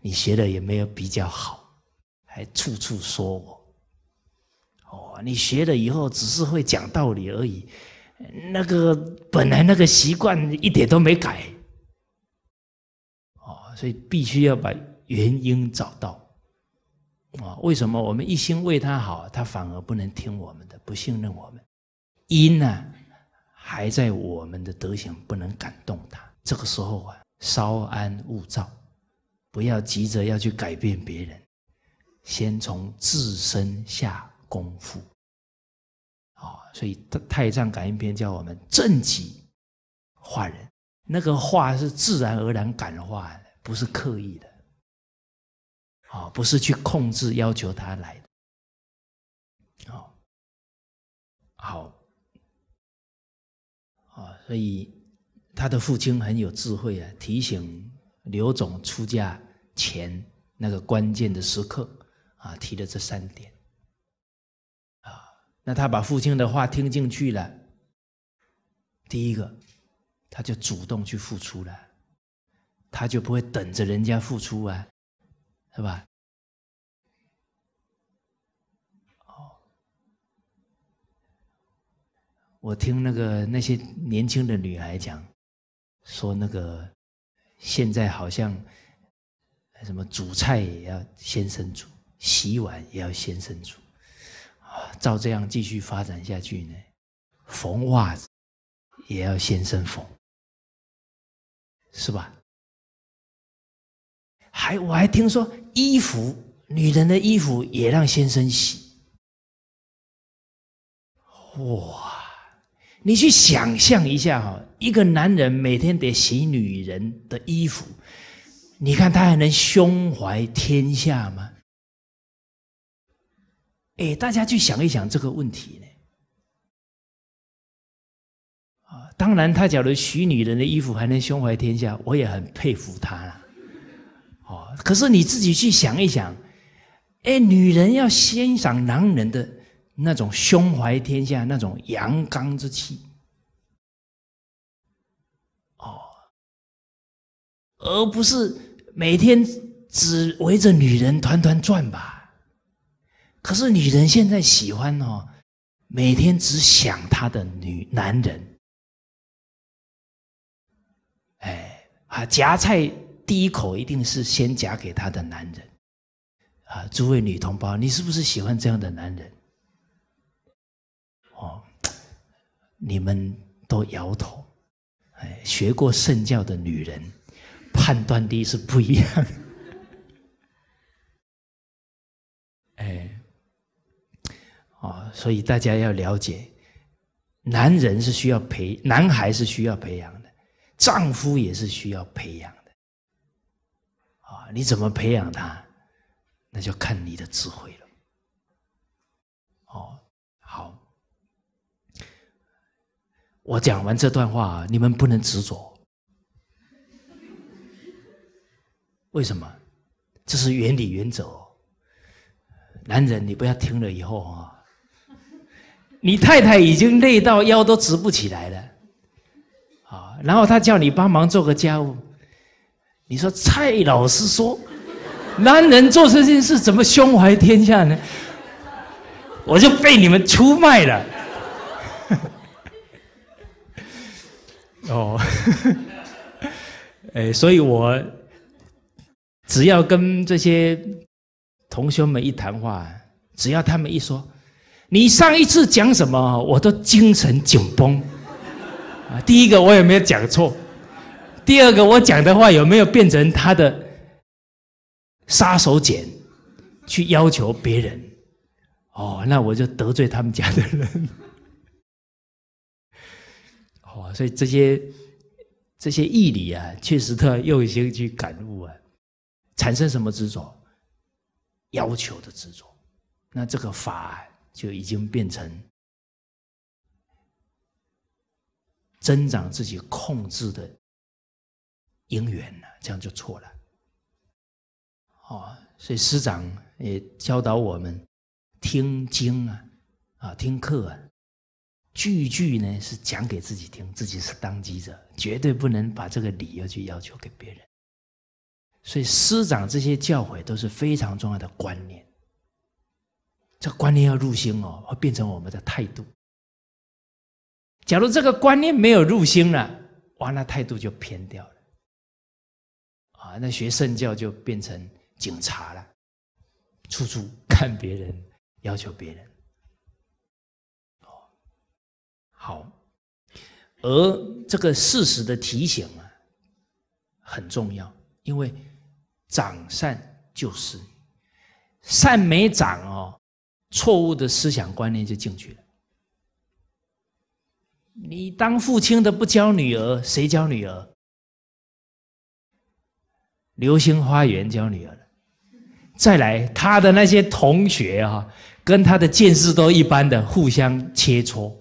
你学的也没有比较好，还处处说我。你学了以后只是会讲道理而已，那个本来那个习惯一点都没改。哦，所以必须要把原因找到。啊，为什么我们一心为他好，他反而不能听我们的，不信任我们？因呢，还在我们的德行不能感动他。这个时候啊，稍安勿躁，不要急着要去改变别人，先从自身下功夫。啊，所以《太太上感应篇》教我们正己化人，那个化是自然而然感化的，不是刻意的。啊，不是去控制要求他来的，好，好，啊，所以他的父亲很有智慧啊，提醒刘总出嫁前那个关键的时刻啊，提了这三点。那他把父亲的话听进去了，第一个，他就主动去付出了，他就不会等着人家付出啊，是吧？哦我听那个那些年轻的女孩讲，说那个现在好像什么煮菜也要先生煮，洗碗也要先生煮，照这样继续发展下去呢，缝袜子也要先生缝，是吧？还我还听说衣服，女人的衣服也让先生洗，哇！你去想象一下哈，一个男人每天得洗女人的衣服，你看他还能胸怀天下吗？哎，大家去想一想这个问题呢。啊，当然，他假如许女人的衣服还能胸怀天下，我也很佩服他了。哦，可是你自己去想一想，哎，女人要欣赏男人的。那种胸怀天下、那种阳刚之气，哦，而不是每天只围着女人团团转吧？可是女人现在喜欢哦，每天只想她的女男人，哎啊，夹菜第一口一定是先夹给她的男人啊！诸位女同胞，你是不是喜欢这样的男人？哦，你们都摇头，哎，学过圣教的女人判断力是不一样，哎，哦，所以大家要了解，男人是需要培，男孩是需要培养的，丈夫也是需要培养的，啊，你怎么培养他，那就看你的智慧了，哦。好我讲完这段话，你们不能执着。为什么？这是原理原则。男人，你不要听了以后啊，你太太已经累到腰都直不起来了，啊，然后他叫你帮忙做个家务，你说蔡老师说，男人做这件事怎么胸怀天下呢？我就被你们出卖了。哦，哎，所以我只要跟这些同学们一谈话，只要他们一说你上一次讲什么，我都精神紧绷啊。第一个我有没有讲错？第二个我讲的话有没有变成他的杀手锏，去要求别人？哦，那我就得罪他们家的人。哦，所以这些这些义理啊，确实都要用心去感悟啊。产生什么执着？要求的执着，那这个法就已经变成增长自己控制的因缘了，这样就错了。哦，所以师长也教导我们听经啊，啊，听课啊。句句呢是讲给自己听，自己是当机者，绝对不能把这个理由去要求给别人。所以师长这些教诲都是非常重要的观念，这观念要入心哦，会变成我们的态度。假如这个观念没有入心了，哇，那态度就偏掉了。啊，那学圣教就变成警察了，处处看别人，要求别人。好，而这个事实的提醒啊，很重要，因为长善就是善没长哦，错误的思想观念就进去了。你当父亲的不教女儿，谁教女儿？流星花园教女儿了。再来，他的那些同学啊，跟他的见识都一般的，互相切磋。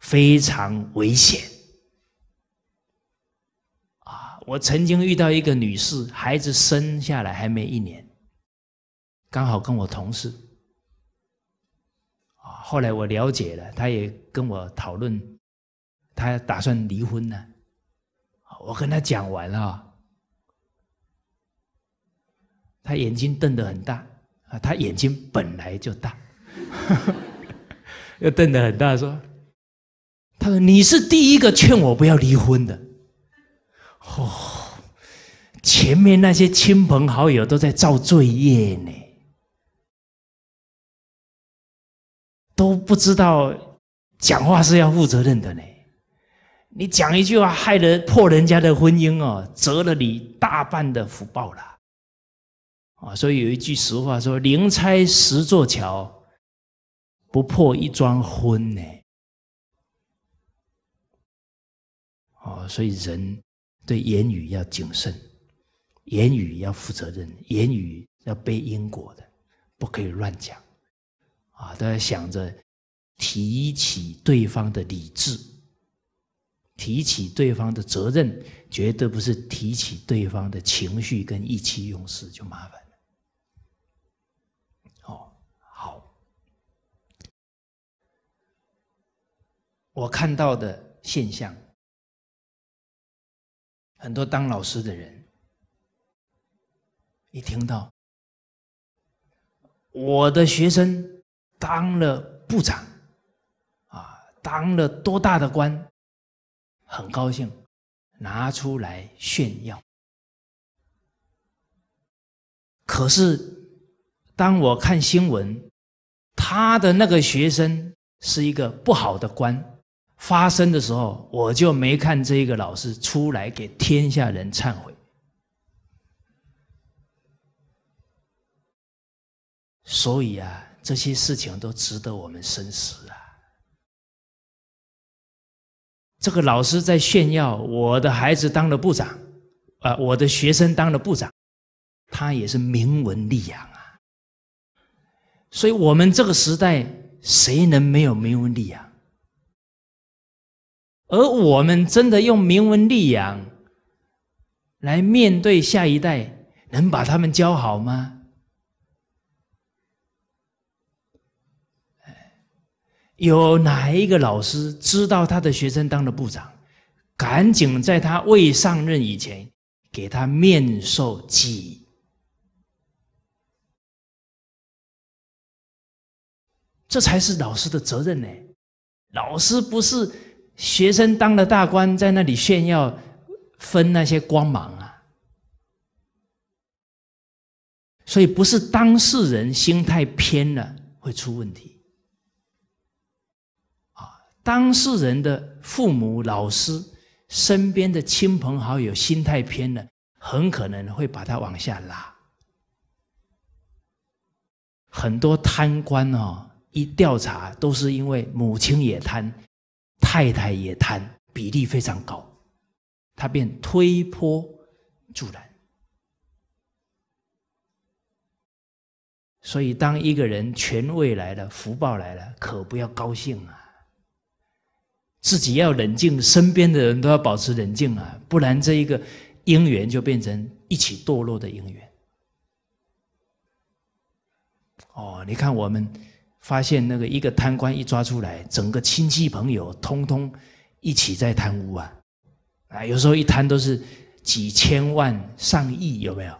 非常危险啊我曾经遇到一个女士，孩子生下来还没一年，刚好跟我同事。啊，后来我了解了，他也跟我讨论，他打算离婚呢。我跟他讲完了，他眼睛瞪得很大啊，他眼睛本来就大，又瞪得很大，说：“他说你是第一个劝我不要离婚的。”哦，前面那些亲朋好友都在造罪业呢，不知道讲话是要负责任的呢。你讲一句话，害了破人家的婚姻哦，折了你大半的福报了。啊，所以有一句实话说：“宁拆十座桥，不破一桩婚。”呢。哦，所以人。对言语要谨慎，言语要负责任，言语要背因果的，不可以乱讲，啊，都要想着提起对方的理智，提起对方的责任，绝对不是提起对方的情绪跟意气用事就麻烦了。哦，好，我看到的现象。很多当老师的人，一听到我的学生当了部长，当了多大的官，很高兴，拿出来炫耀。可是，当我看新闻，他的那个学生是一个不好的官。发生的时候，我就没看这个老师出来给天下人忏悔。所以啊，这些事情都值得我们深思啊。这个老师在炫耀我的孩子当了部长，啊，我的学生当了部长，他也是名闻利养啊。所以我们这个时代，谁能没有名闻利养？而我们真的用名闻利养来面对下一代，能把他们教好吗？有哪一个老师知道他的学生当了部长，赶紧在他未上任以前给他面授机？这才是老师的责任呢。老师不是。学生当了大官，在那里炫耀，分那些光芒啊！所以不是当事人心态偏了会出问题，当事人的父母、老师、身边的亲朋好友心态偏了，很可能会把他往下拉。很多贪官哦，一调查都是因为母亲也贪。太太也贪，比例非常高，他便推波助澜。所以，当一个人权位来了，福报来了，可不要高兴啊！自己要冷静，身边的人都要保持冷静啊，不然这一个姻缘就变成一起堕落的姻缘。哦，你看我们。发现那个一个贪官一抓出来，整个亲戚朋友通通一起在贪污啊！啊，有时候一贪都是几千万、上亿，有没有？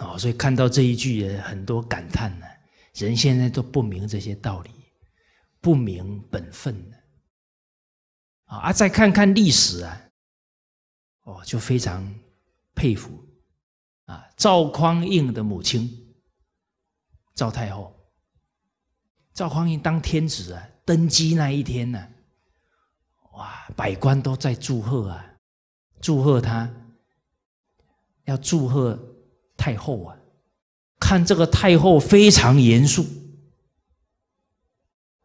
哦，所以看到这一句也很多感叹呢。人现在都不明这些道理，不明本分的啊！啊，再看看历史啊，哦，就非常佩服啊，赵匡胤的母亲。赵太后，赵匡胤当天子啊，登基那一天呢，哇，百官都在祝贺啊，祝贺他，要祝贺太后啊，看这个太后非常严肃，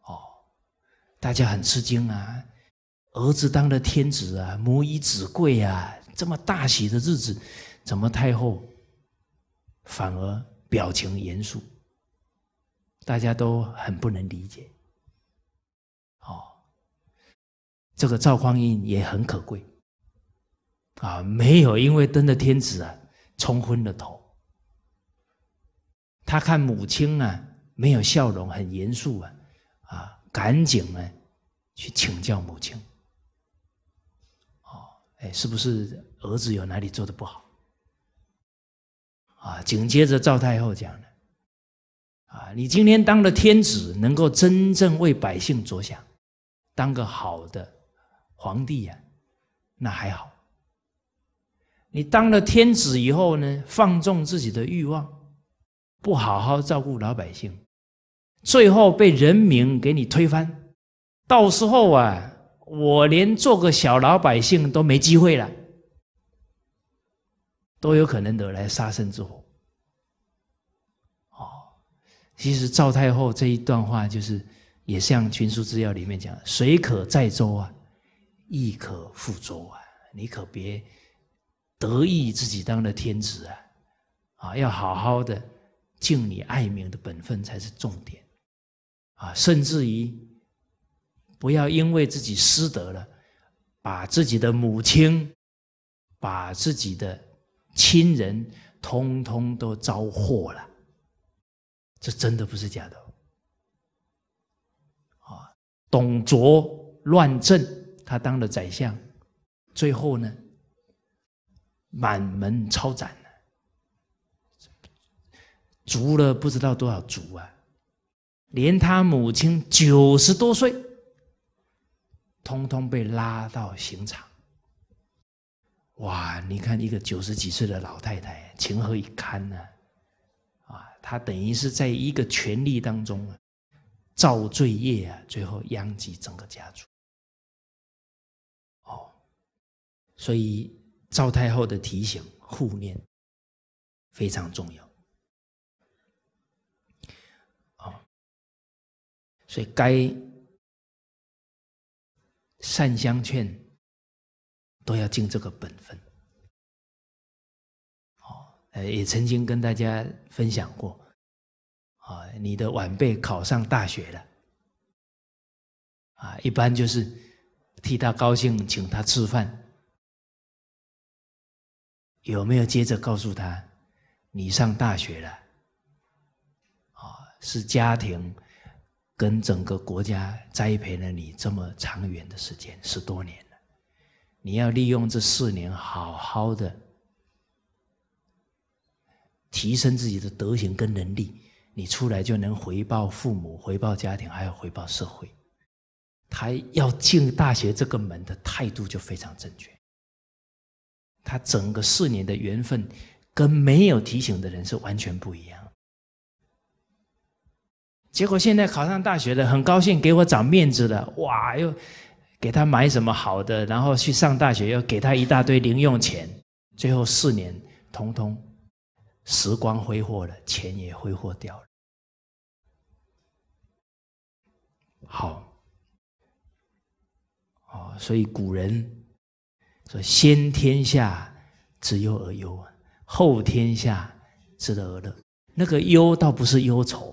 哦，大家很吃惊啊，儿子当了天子啊，母以子贵啊，这么大喜的日子，怎么太后反而表情严肃？大家都很不能理解，哦，这个赵匡胤也很可贵啊，没有因为登了天子啊冲昏了头。他看母亲啊没有笑容，很严肃啊，赶紧呢去请教母亲。哦，哎，是不是儿子有哪里做的不好？啊，紧接着赵太后讲了，啊，你今天当了天子，能够真正为百姓着想，当个好的皇帝呀，那还好。你当了天子以后呢，放纵自己的欲望。不好好照顾老百姓，最后被人民给你推翻，到时候啊，我连做个小老百姓都没机会了，都有可能得来杀身之祸。哦，其实赵太后这一段话就是，也像《群书治要》里面讲：“水可载舟啊，亦可覆舟啊。”你可别得意自己当了天子啊，啊，要好好的。敬你爱民的本分才是重点，啊，甚至于不要因为自己失德了，把自己的母亲、把自己的亲人，通通都招祸了。这真的不是假的。啊，董卓乱政，他当了宰相，最后呢，满门抄斩。足了不知道多少足啊！连他母亲九十多岁，通通被拉到刑场。哇！你看一个九十几岁的老太太，情何以堪呢？啊，她等于是在一个权力当中啊，造罪业啊，最后殃及整个家族。哦，所以赵太后的提醒护念非常重要。所以该善相劝，都要尽这个本分。哦，呃，也曾经跟大家分享过，啊，你的晚辈考上大学了，啊，一般就是替他高兴，请他吃饭，有没有接着告诉他，你上大学了，啊，是家庭。跟整个国家栽培了你这么长远的时间，十多年了，你要利用这四年好好的提升自己的德行跟能力，你出来就能回报父母、回报家庭，还要回报社会。他要进大学这个门的态度就非常正确。他整个四年的缘分，跟没有提醒的人是完全不一样。结果现在考上大学了，很高兴，给我长面子了。哇，又给他买什么好的，然后去上大学，又给他一大堆零用钱。最后四年，通通时光挥霍了，钱也挥霍掉了。好，哦，所以古人说：“先天下之忧而忧，后天下之乐而乐。”那个忧倒不是忧愁。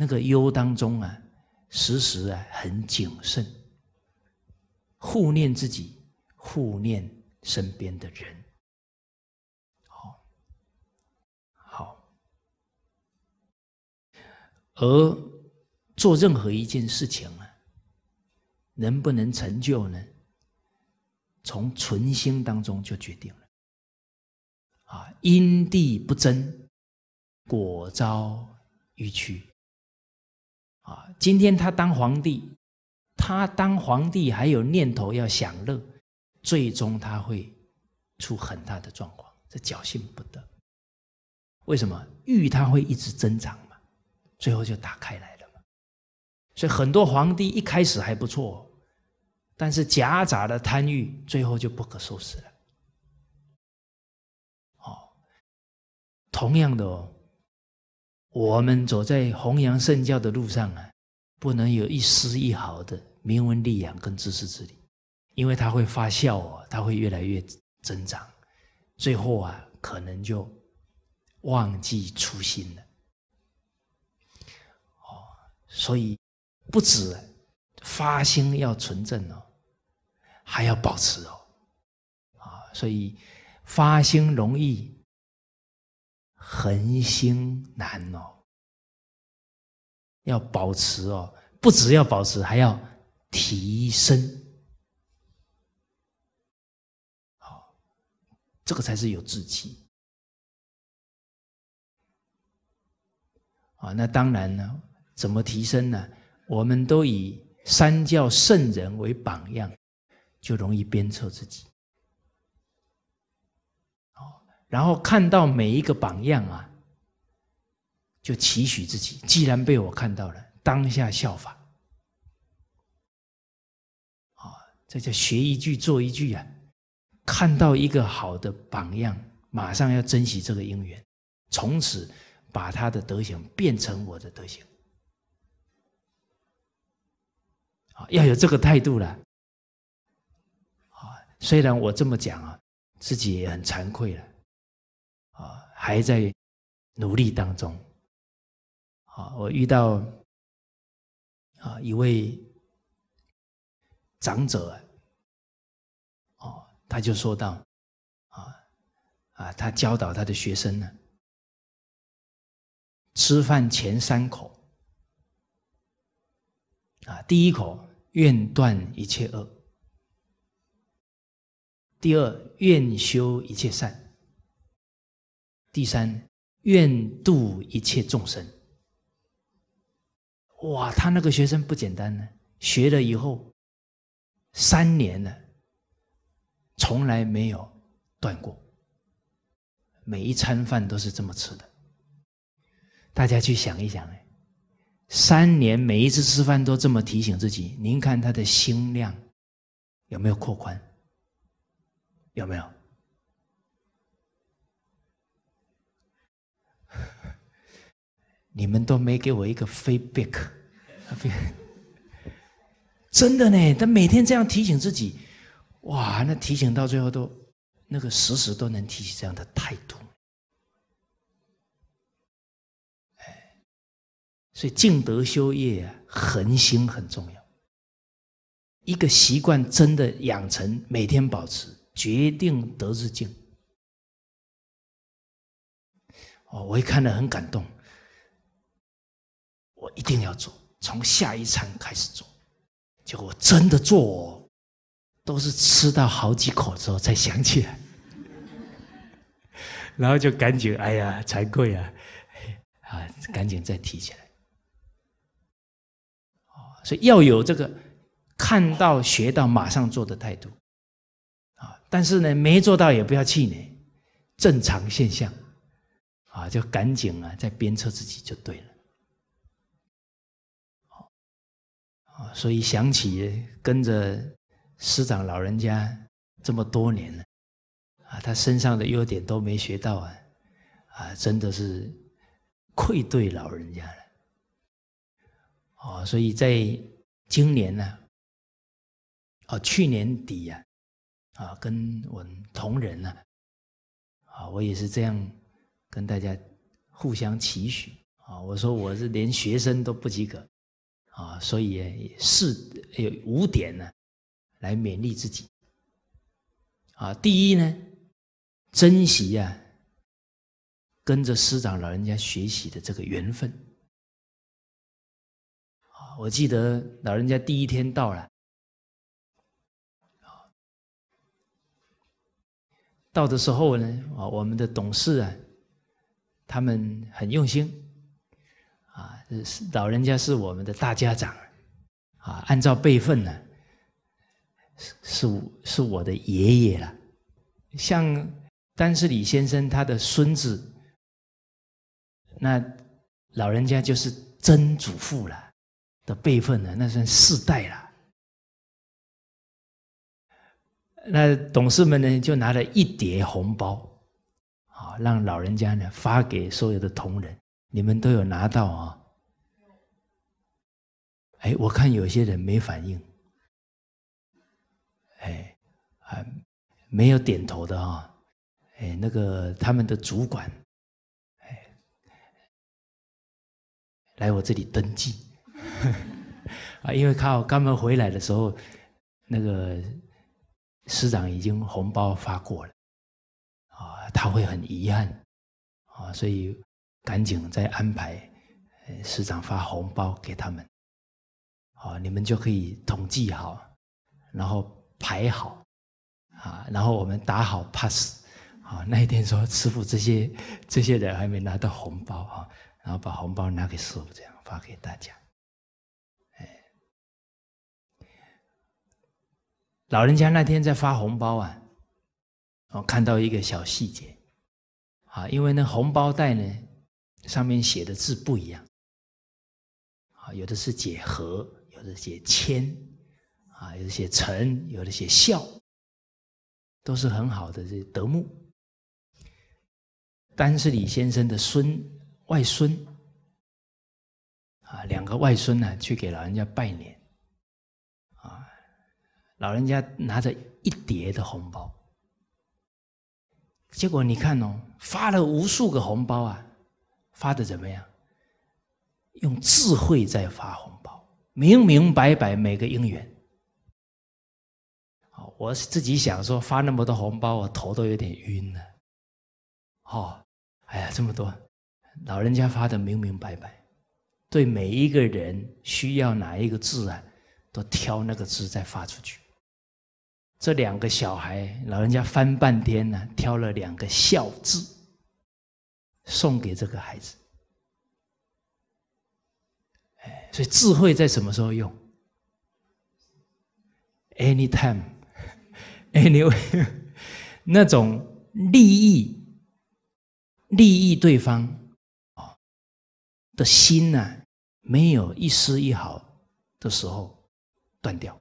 那个忧当中啊，时时啊很谨慎，护念自己，护念身边的人。好，好，而做任何一件事情啊，能不能成就呢？从存心当中就决定了。啊，因地不争，果遭迂曲。啊，今天他当皇帝，他当皇帝还有念头要享乐，最终他会出很大的状况，这侥幸不得。为什么欲他会一直增长嘛？最后就打开来了嘛。所以很多皇帝一开始还不错，但是夹杂的贪欲，最后就不可收拾了。哦，同样的哦。我们走在弘扬圣教的路上啊，不能有一丝一毫的名闻利养跟自私自利，因为它会发酵哦，它会越来越增长，最后啊，可能就忘记初心了。哦，所以不止发心要纯正哦，还要保持哦，啊，所以发心容易，恒心难哦。要保持哦，不只要保持，还要提升，好，这个才是有志气。啊，那当然呢，怎么提升呢？我们都以三教圣人为榜样。就容易鞭策自己，然后看到每一个榜样啊，就期许自己，既然被我看到了，当下效法，啊，这叫学一句做一句啊！看到一个好的榜样，马上要珍惜这个因缘，从此把他的德行变成我的德行，啊，要有这个态度了。啊虽然我这么讲啊，自己也很惭愧了，还在努力当中。啊，我遇到啊一位长者，哦，他就说到，啊啊，他教导他的学生呢，吃饭前三口，啊，第一口愿断一切恶。第二，愿修一切善；第三，愿度一切众生。哇，他那个学生不简单呢，学了以后三年了，从来没有断过，每一餐饭都是这么吃的。大家去想一想，哎，三年每一次吃饭都这么提醒自己，您看他的心量有没有扩宽？有没有？你们都没给我一个 feedback，真的呢？他每天这样提醒自己，哇，那提醒到最后都那个时时都能提起这样的态度。哎，所以静德修业啊，恒心很重要。一个习惯真的养成，每天保持。决定得日进。哦，我一看了很感动，一定要做，从下一餐开始做。结果真的做，都是吃到好几口之后才想起来，然后就赶紧，哎呀，惭愧啊，啊，赶紧再提起来。哦，所以要有这个看到、学到、马上做的态度。啊但是呢，没做到也不要气馁，正常现象，啊，就赶紧啊，再鞭策自己就对了。啊，所以想起跟着师长老人家这么多年了，啊，他身上的优点都没学到啊，啊，真的是愧对老人家了。哦，所以在今年呢，哦，去年底呀。啊，跟我们同仁呢，啊，我也是这样跟大家互相期许啊。我说我是连学生都不及格啊，所以四有五点呢，来勉励自己。啊，第一呢，珍惜呀，跟着师长老人家学习的这个缘分。啊，我记得老人家第一天到了。到的时候呢，啊，我们的董事啊，他们很用心，是老人家是我们的大家长，啊，按照辈分呢，是是是我的爷爷了。像丹斯里先生他的孙子，那老人家就是曾祖父了的辈分呢，那算四代了。那董事们呢，就拿了一叠红包，啊，让老人家呢发给所有的同仁，你们都有拿到啊？哎，我看有些人没反应，哎，还没有点头的啊，哎，那个他们的主管，哎，来我这里登记，啊，因为靠刚们回来的时候，那个。师长已经红包发过了，啊，他会很遗憾，啊，所以赶紧再安排师长发红包给他们，啊，你们就可以统计好，然后排好，啊，然后我们打好 pass，啊，那一天说师傅这些这些人还没拿到红包啊，然后把红包拿给师傅，这样发给大家。老人家那天在发红包啊，我看到一个小细节，啊，因为那红包袋呢上面写的字不一样，啊，有的是解和，有的写谦，啊，有的写诚，有的写孝，都是很好的这德目。单是李先生的孙外孙，啊，两个外孙呢去给老人家拜年啊。老人家拿着一叠的红包，结果你看哦，发了无数个红包啊，发的怎么样？用智慧在发红包，明明白白每个因缘。我自己想说，发那么多红包，我头都有点晕了。哦，哎呀，这么多，老人家发的明明白白，对每一个人需要哪一个字啊，都挑那个字再发出去。这两个小孩，老人家翻半天呢，挑了两个“孝”字，送给这个孩子。哎，所以智慧在什么时候用？Anytime，anyway，那种利益、利益对方啊的心呢，没有一丝一毫的时候断掉。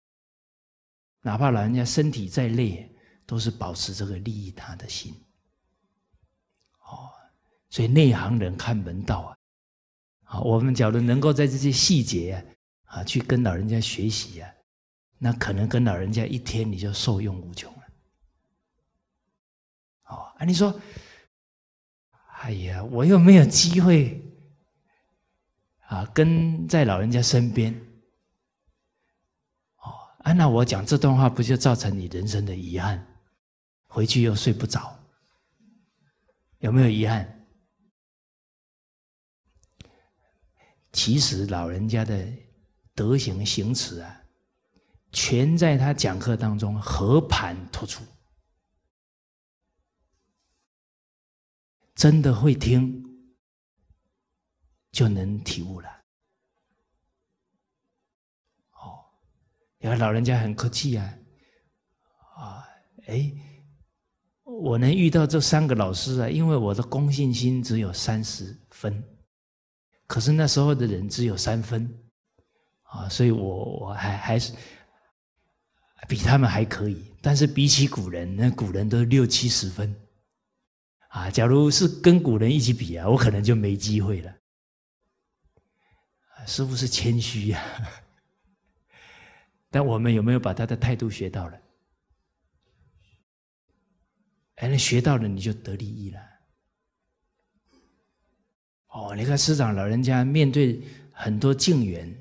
哪怕老人家身体再累，都是保持这个利益他的心。哦，所以内行人看门道啊！好，我们假如能够在这些细节啊，啊去跟老人家学习啊，那可能跟老人家一天你就受用无穷了。哦，啊，你说，哎呀，我又没有机会啊，跟在老人家身边。哦啊，那我讲这段话不就造成你人生的遗憾？回去又睡不着，有没有遗憾？其实老人家的德行行持啊，全在他讲课当中和盘托出，真的会听，就能体悟了。哦你看老人家很客气啊，啊，哎，我能遇到这三个老师啊，因为我的公信心只有三十分，可是那时候的人只有三分，啊，所以我我还还是比他们还可以，但是比起古人，那古人都六七十分，啊，假如是跟古人一起比啊，我可能就没机会了。师傅是谦虚呀。但我们有没有把他的态度学到了？哎，那学到了你就得利益了。哦，你看师长老人家面对很多境缘，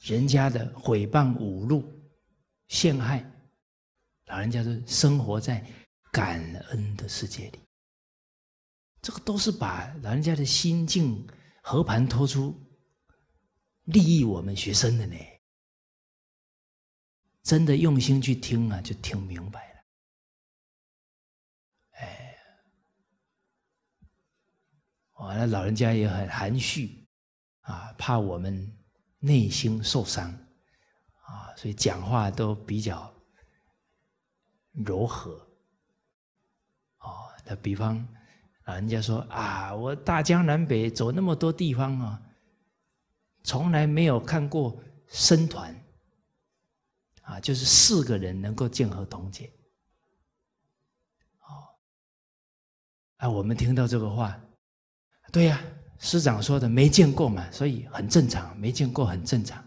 人家的诽谤、侮辱、陷害，老人家都生活在感恩的世界里。这个都是把老人家的心境和盘托出，利益我们学生的呢。真的用心去听啊，就听明白了。完了，老人家也很含蓄啊，怕我们内心受伤啊，所以讲话都比较柔和。哦，那比方老人家说啊，我大江南北走那么多地方啊，从来没有看过僧团。啊，就是四个人能够见合同解，哦，啊，我们听到这个话，对呀，师长说的没见过嘛，所以很正常，没见过很正常。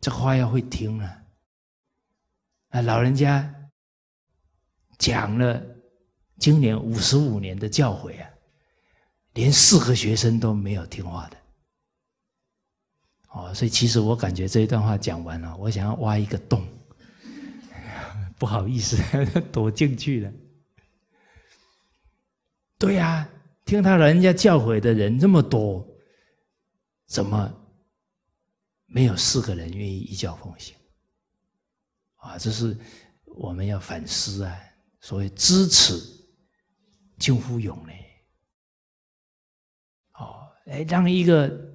这话要会听啊，啊，老人家讲了今年五十五年的教诲啊，连四个学生都没有听话的。哦，所以其实我感觉这一段话讲完了，我想要挖一个洞，不好意思，躲进去了。对呀，听他老人家教诲的人这么多，怎么没有四个人愿意一教奉行？啊，这是我们要反思啊！所谓知耻近乎勇呢。哦，哎，让一个。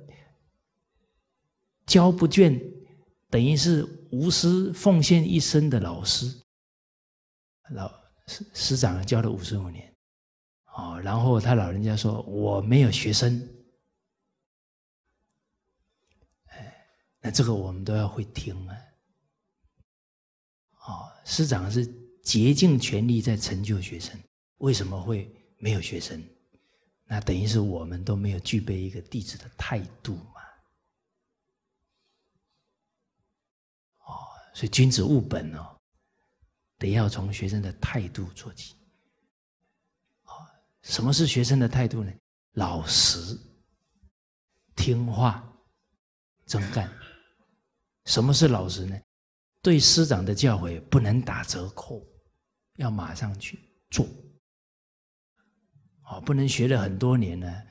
教不倦，等于是无私奉献一生的老师。老师师长教了五十五年，哦，然后他老人家说我没有学生，哎，那这个我们都要会听啊。哦，师长是竭尽全力在成就学生，为什么会没有学生？那等于是我们都没有具备一个弟子的态度嘛。哦所以君子务本哦，得要从学生的态度做起。什么是学生的态度呢？老实、听话、真干。什么是老实呢？对师长的教诲不能打折扣，要马上去做。哦，不能学了很多年呢，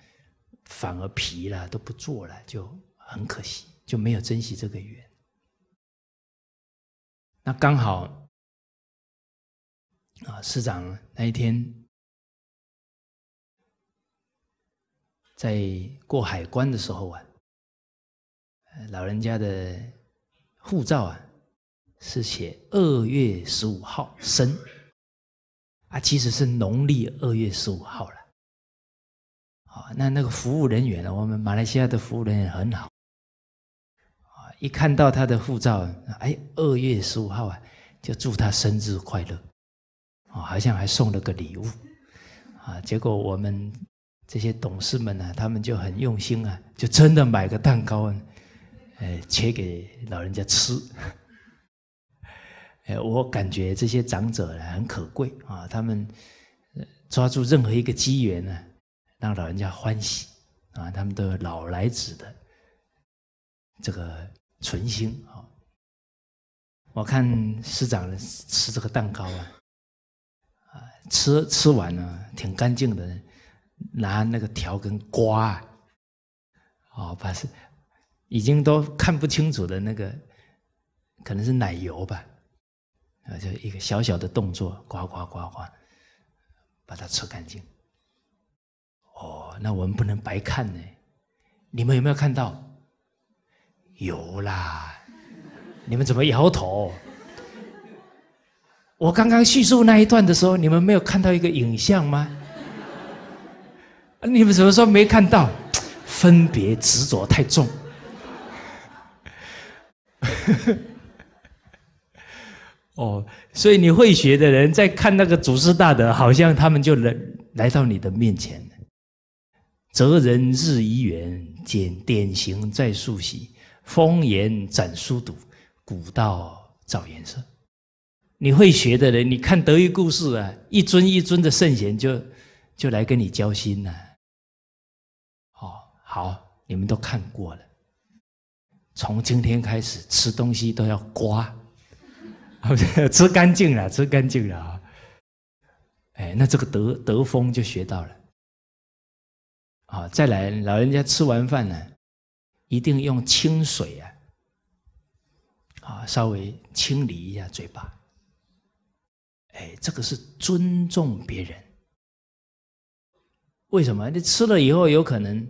反而疲了都不做了，就很可惜，就没有珍惜这个缘。那刚好啊，师长那一天在过海关的时候啊，老人家的护照啊是写二月十五号生啊，其实是农历二月十五号了。啊，那那个服务人员呢，我们马来西亚的服务人员很好。啊一看到他的护照，哎，二月十五号啊，就祝他生日快乐，啊，好像还送了个礼物，啊，结果我们这些董事们呢，他们就很用心啊，就真的买个蛋糕，哎，切给老人家吃，哎，我感觉这些长者呢很可贵啊，他们抓住任何一个机缘呢，让老人家欢喜啊，他们都有老来子的这个。存心啊！我看师长吃这个蛋糕啊，啊，吃吃完了挺干净的，拿那个条根刮，哦，把是已经都看不清楚的那个，可能是奶油吧，啊，就一个小小的动作，刮刮刮刮，把它吃干净。哦，那我们不能白看呢，你们有没有看到？有啦，你们怎么摇头？我刚刚叙述那一段的时候，你们没有看到一个影像吗？你们怎么说没看到？分别执着太重。哦，所以你会学的人在看那个祖师大德，好像他们就来来到你的面前择人日已远，简典型在树习。风言展书读，古道照颜色。你会学的人，你看德育故事啊，一尊一尊的圣贤就就来跟你交心了。好，你们都看过了。从今天开始吃东西都要刮，吃干净了，吃干净了啊！哎，那这个德德风就学到了。好，再来，老人家吃完饭呢。一定用清水啊，啊，稍微清理一下嘴巴。哎，这个是尊重别人。为什么？你吃了以后有可能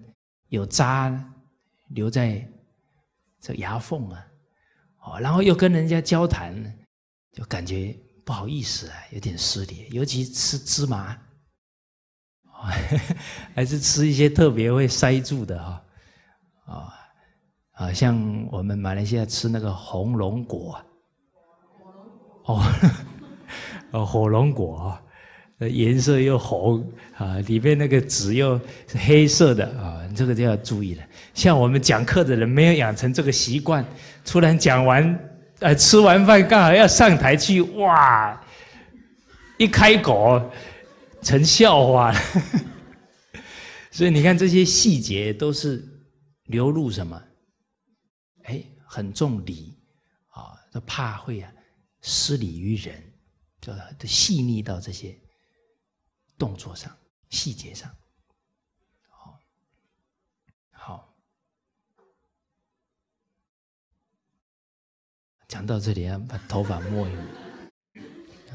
有渣留在这牙缝啊，哦，然后又跟人家交谈，就感觉不好意思啊，有点失礼。尤其吃芝麻，还是吃一些特别会塞住的哈，啊。啊，像我们马来西亚吃那个红龙果，哦，哦，火龙果，颜色又红啊，里面那个纸又是黑色的啊，这个就要注意了。像我们讲课的人没有养成这个习惯，突然讲完，呃，吃完饭刚好要上台去，哇，一开口成笑话了。所以你看这些细节都是流露什么？哎，很重礼啊，都怕会啊失礼于人，就都细腻到这些动作上、细节上。好，好，讲到这里啊，把头发摸一摸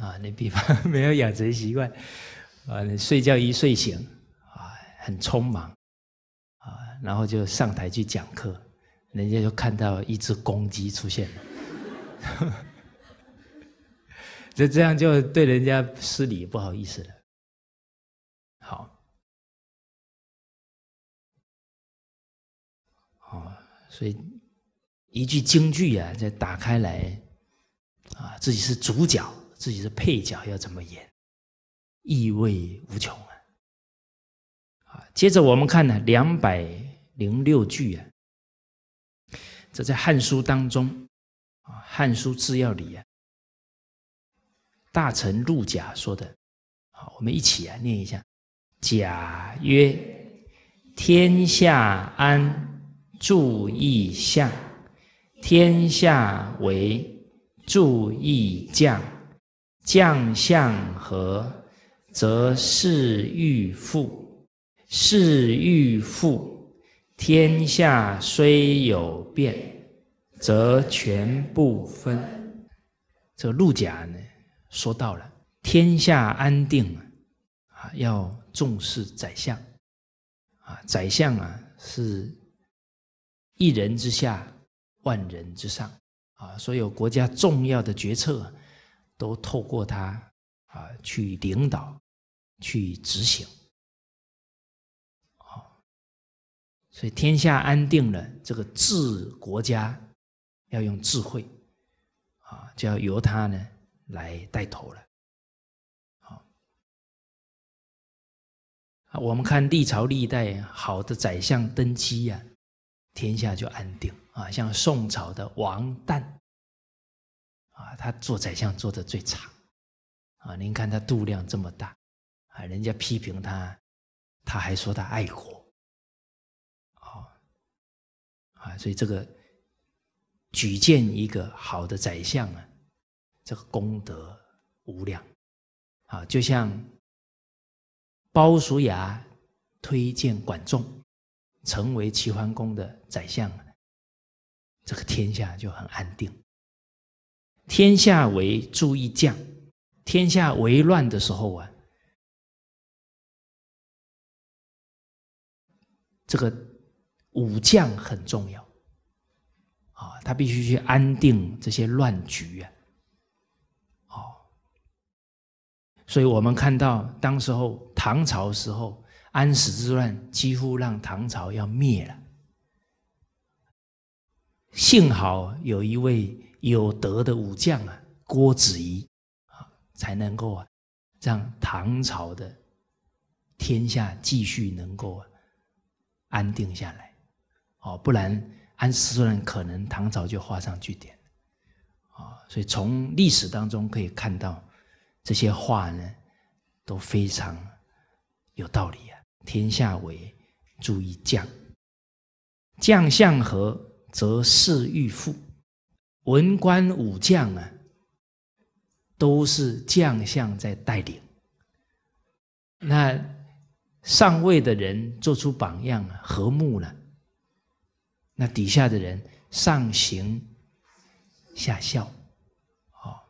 啊。你比方 没有养成习惯啊，你睡觉一睡醒啊，很匆忙啊，然后就上台去讲课。人家就看到一只公鸡出现了，就这样就对人家失礼，不好意思了。所以一句京剧啊，再打开来，啊，自己是主角，自己是配角，要怎么演，意味无穷啊！啊，接着我们看呢，两百零六句啊。这在《汉书》当中，啊，《汉书治要》里啊，大臣陆贾说的，好，我们一起啊念一下：贾曰：“天下安，注意相；天下为，注意将。将相和，则事欲富；事欲富。”天下虽有变，则全不分。这陆贾呢，说到了天下安定啊，要重视宰相啊。宰相啊，是一人之下，万人之上啊。所有国家重要的决策，都透过他啊去领导，去执行。所以天下安定了，这个治国家要用智慧啊，就要由他呢来带头了。好，我们看历朝历代好的宰相登基呀，天下就安定啊。像宋朝的王旦啊，他做宰相做的最长啊。您看他度量这么大啊，人家批评他，他还说他爱国。啊，所以这个举荐一个好的宰相啊，这个功德无量啊，就像鲍叔牙推荐管仲成为齐桓公的宰相，这个天下就很安定。天下为注意将，天下为乱的时候啊，这个。武将很重要，啊，他必须去安定这些乱局啊，哦，所以我们看到当时候唐朝时候安史之乱几乎让唐朝要灭了，幸好有一位有德的武将啊，郭子仪啊，才能够啊让唐朝的天下继续能够安定下来。哦，不然安史之乱可能唐朝就画上句点，啊，所以从历史当中可以看到这些话呢，都非常有道理。天下为注意将，将相和，则事欲富。文官武将啊，都是将相在带领，那上位的人做出榜样啊，和睦了。那底下的人上行下效，好，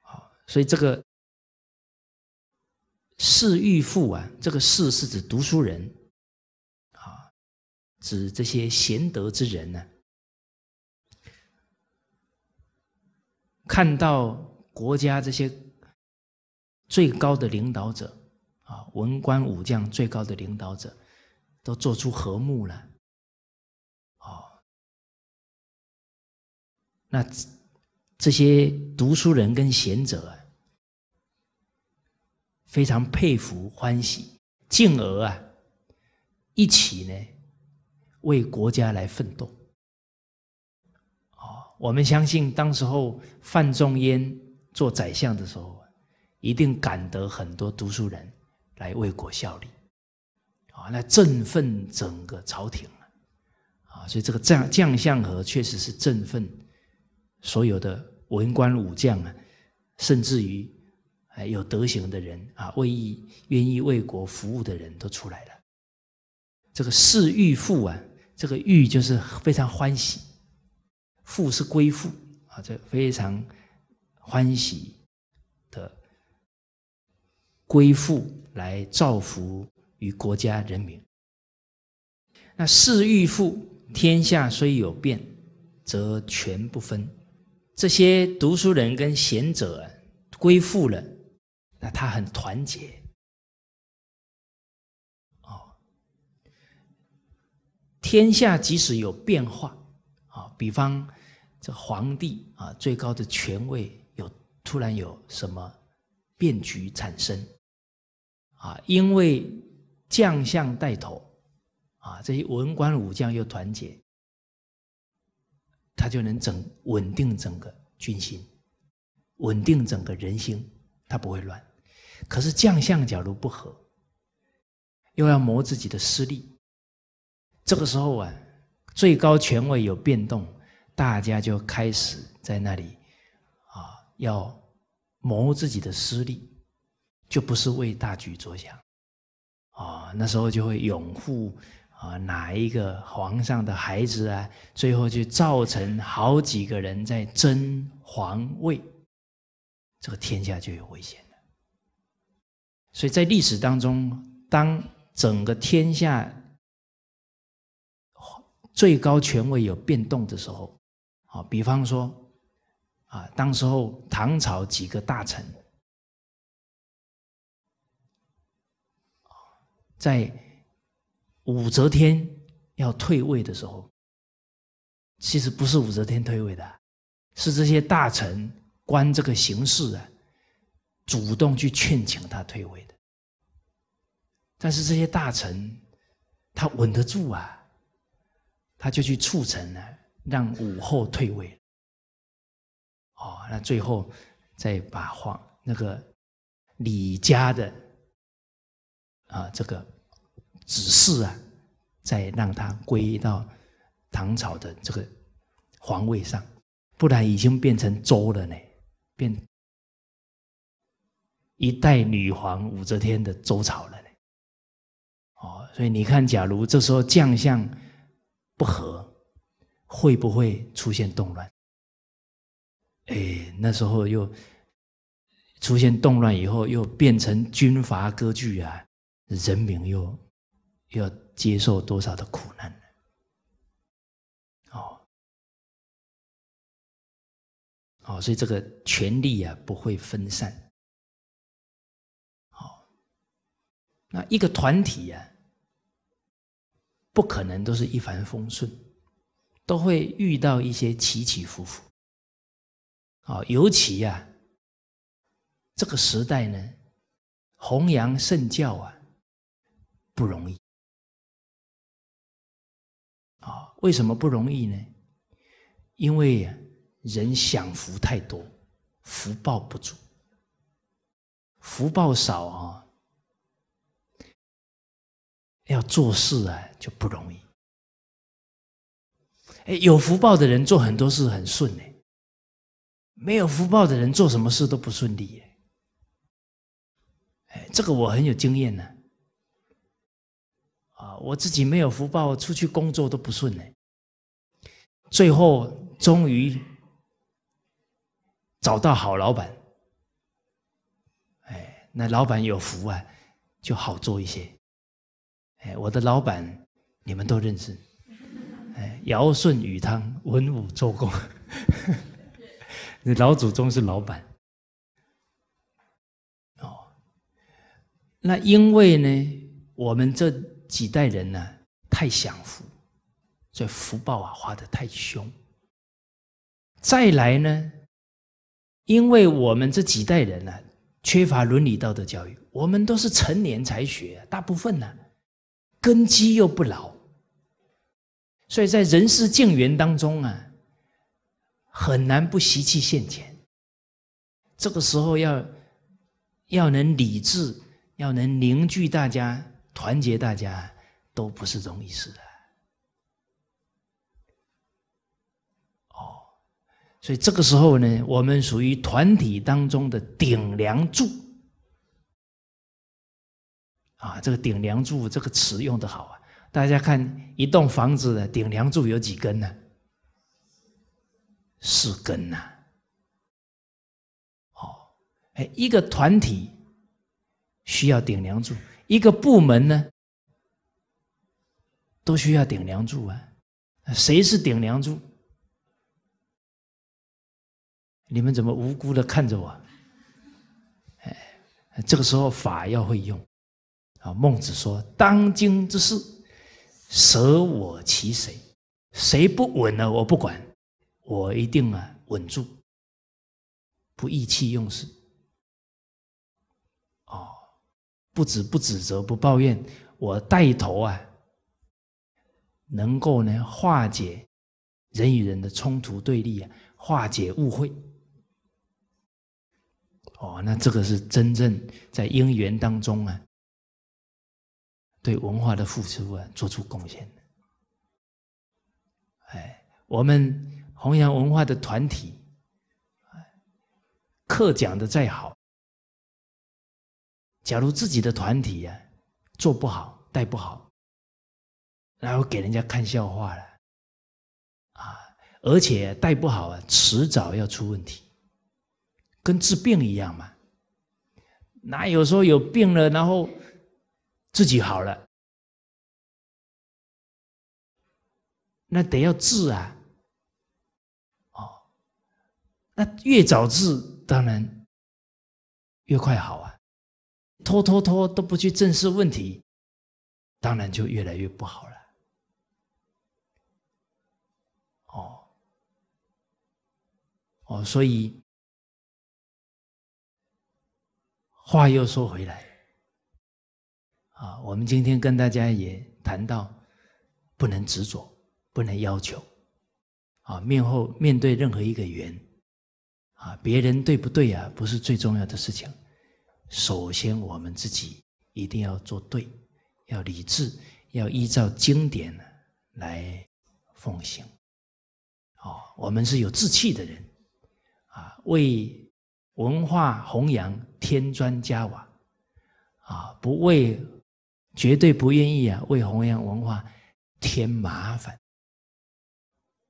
好，所以这个士欲富啊，这个士是指读书人啊，指这些贤德之人呢。看到国家这些最高的领导者啊，文官武将最高的领导者。都做出和睦了，哦，那这些读书人跟贤者啊，非常佩服欢喜，进而啊，一起呢为国家来奋斗。哦，我们相信当时候范仲淹做宰相的时候，一定感得很多读书人来为国效力。啊，那振奋整个朝廷啊，所以这个将将相和确实是振奋所有的文官武将啊，甚至于哎有德行的人啊，为义愿意为国服务的人都出来了。这个侍御父啊，这个欲就是非常欢喜，富是归附啊，这非常欢喜的归附来造福于国家人民。那侍御父。天下虽有变，则权不分。这些读书人跟贤者归附了，那他很团结。哦，天下即使有变化，啊，比方这皇帝啊，最高的权位有突然有什么变局产生，啊，因为将相带头。啊，这些文官武将又团结，他就能整稳定整个军心，稳定整个人心，他不会乱。可是将相假如不和，又要谋自己的私利，这个时候啊，最高权位有变动，大家就开始在那里啊，要谋自己的私利，就不是为大局着想啊，那时候就会拥护。啊，哪一个皇上的孩子啊，最后就造成好几个人在争皇位，这个天下就有危险。所以在历史当中，当整个天下最高权位有变动的时候，啊，比方说，啊，当时候唐朝几个大臣，在。武则天要退位的时候，其实不是武则天退位的，是这些大臣观这个形势啊，主动去劝请他退位的。但是这些大臣他稳得住啊，他就去促成了让武后退位。哦，那最后再把皇那个李家的啊这个。指示啊，再让他归到唐朝的这个皇位上，不然已经变成周了呢，变一代女皇武则天的周朝了呢。哦，所以你看，假如这时候将相不和，会不会出现动乱？哎，那时候又出现动乱以后，又变成军阀割据啊，人民又。要接受多少的苦难哦，哦，所以这个权力啊不会分散。好，那一个团体呀，不可能都是一帆风顺，都会遇到一些起起伏伏。哦，尤其呀，这个时代呢，弘扬圣教啊，不容易。啊，为什么不容易呢？因为人享福太多，福报不足，福报少啊，要做事啊就不容易。哎，有福报的人做很多事很顺呢，没有福报的人做什么事都不顺利。哎，这个我很有经验呢。啊，我自己没有福报，出去工作都不顺呢。最后终于找到好老板，哎，那老板有福啊，就好做一些。哎，我的老板你们都认识，哎，尧舜禹汤文武周公，你老祖宗是老板。哦，那因为呢，我们这。几代人呢，太享福，所以福报啊花的太凶。再来呢，因为我们这几代人呢，缺乏伦理道德教育，我们都是成年才学，大部分呢，根基又不牢，所以在人事境缘当中啊，很难不习气现前，这个时候要要能理智，要能凝聚大家，团结大家都不是容易事的。哦，所以这个时候呢，我们属于团体当中的顶梁柱。啊，这个顶梁柱这个词用的好啊！大家看一栋房子的顶梁柱有几根呢？四根呐。哦，哎，一个团体需要顶梁柱，一个部门呢都需要顶梁柱啊。谁是顶梁柱？你们怎么无辜的看着我？哎，这个时候法要会用啊。孟子说：“当今之事，舍我其谁？谁不稳了，我不管，我一定啊稳住，不意气用事。哦，不止不指责，不抱怨，我带头啊，能够呢化解人与人的冲突对立啊，化解误会。”哦，那这个是真正在因缘当中啊，对文化的付出啊，做出贡献的。哎，我们弘扬文化的团体，课讲的再好，假如自己的团体呀做不好、带不好，然后给人家看笑话了，啊，而且带不好啊，迟早要出问题。跟治病一样嘛，哪有说有病了然后自己好了？那得要治啊！哦，那越早治当然越快好啊，拖拖拖都不去正视问题，当然就越来越不好了。哦，哦，所以。话又说回来，啊，我们今天跟大家也谈到，不能执着，不能要求，啊，面后面对任何一个缘，啊，别人对不对啊，不是最重要的事情，首先我们自己一定要做对，要理智，要依照经典来奉行，哦，我们是有志气的人，啊，为。文化弘扬添砖加瓦，啊，不为，绝对不愿意啊，为弘扬文化添麻烦，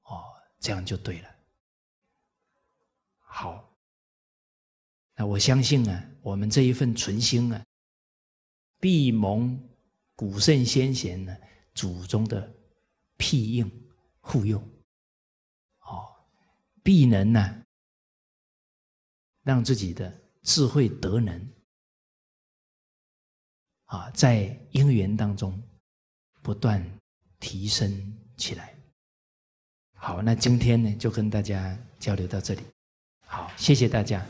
哦，这样就对了。好，那我相信啊，我们这一份存心啊，必蒙古圣先贤呢祖宗的庇应护佑，哦，必能呢。让自己的智慧德能啊，在因缘当中不断提升起来。好，那今天呢，就跟大家交流到这里。好，谢谢大家。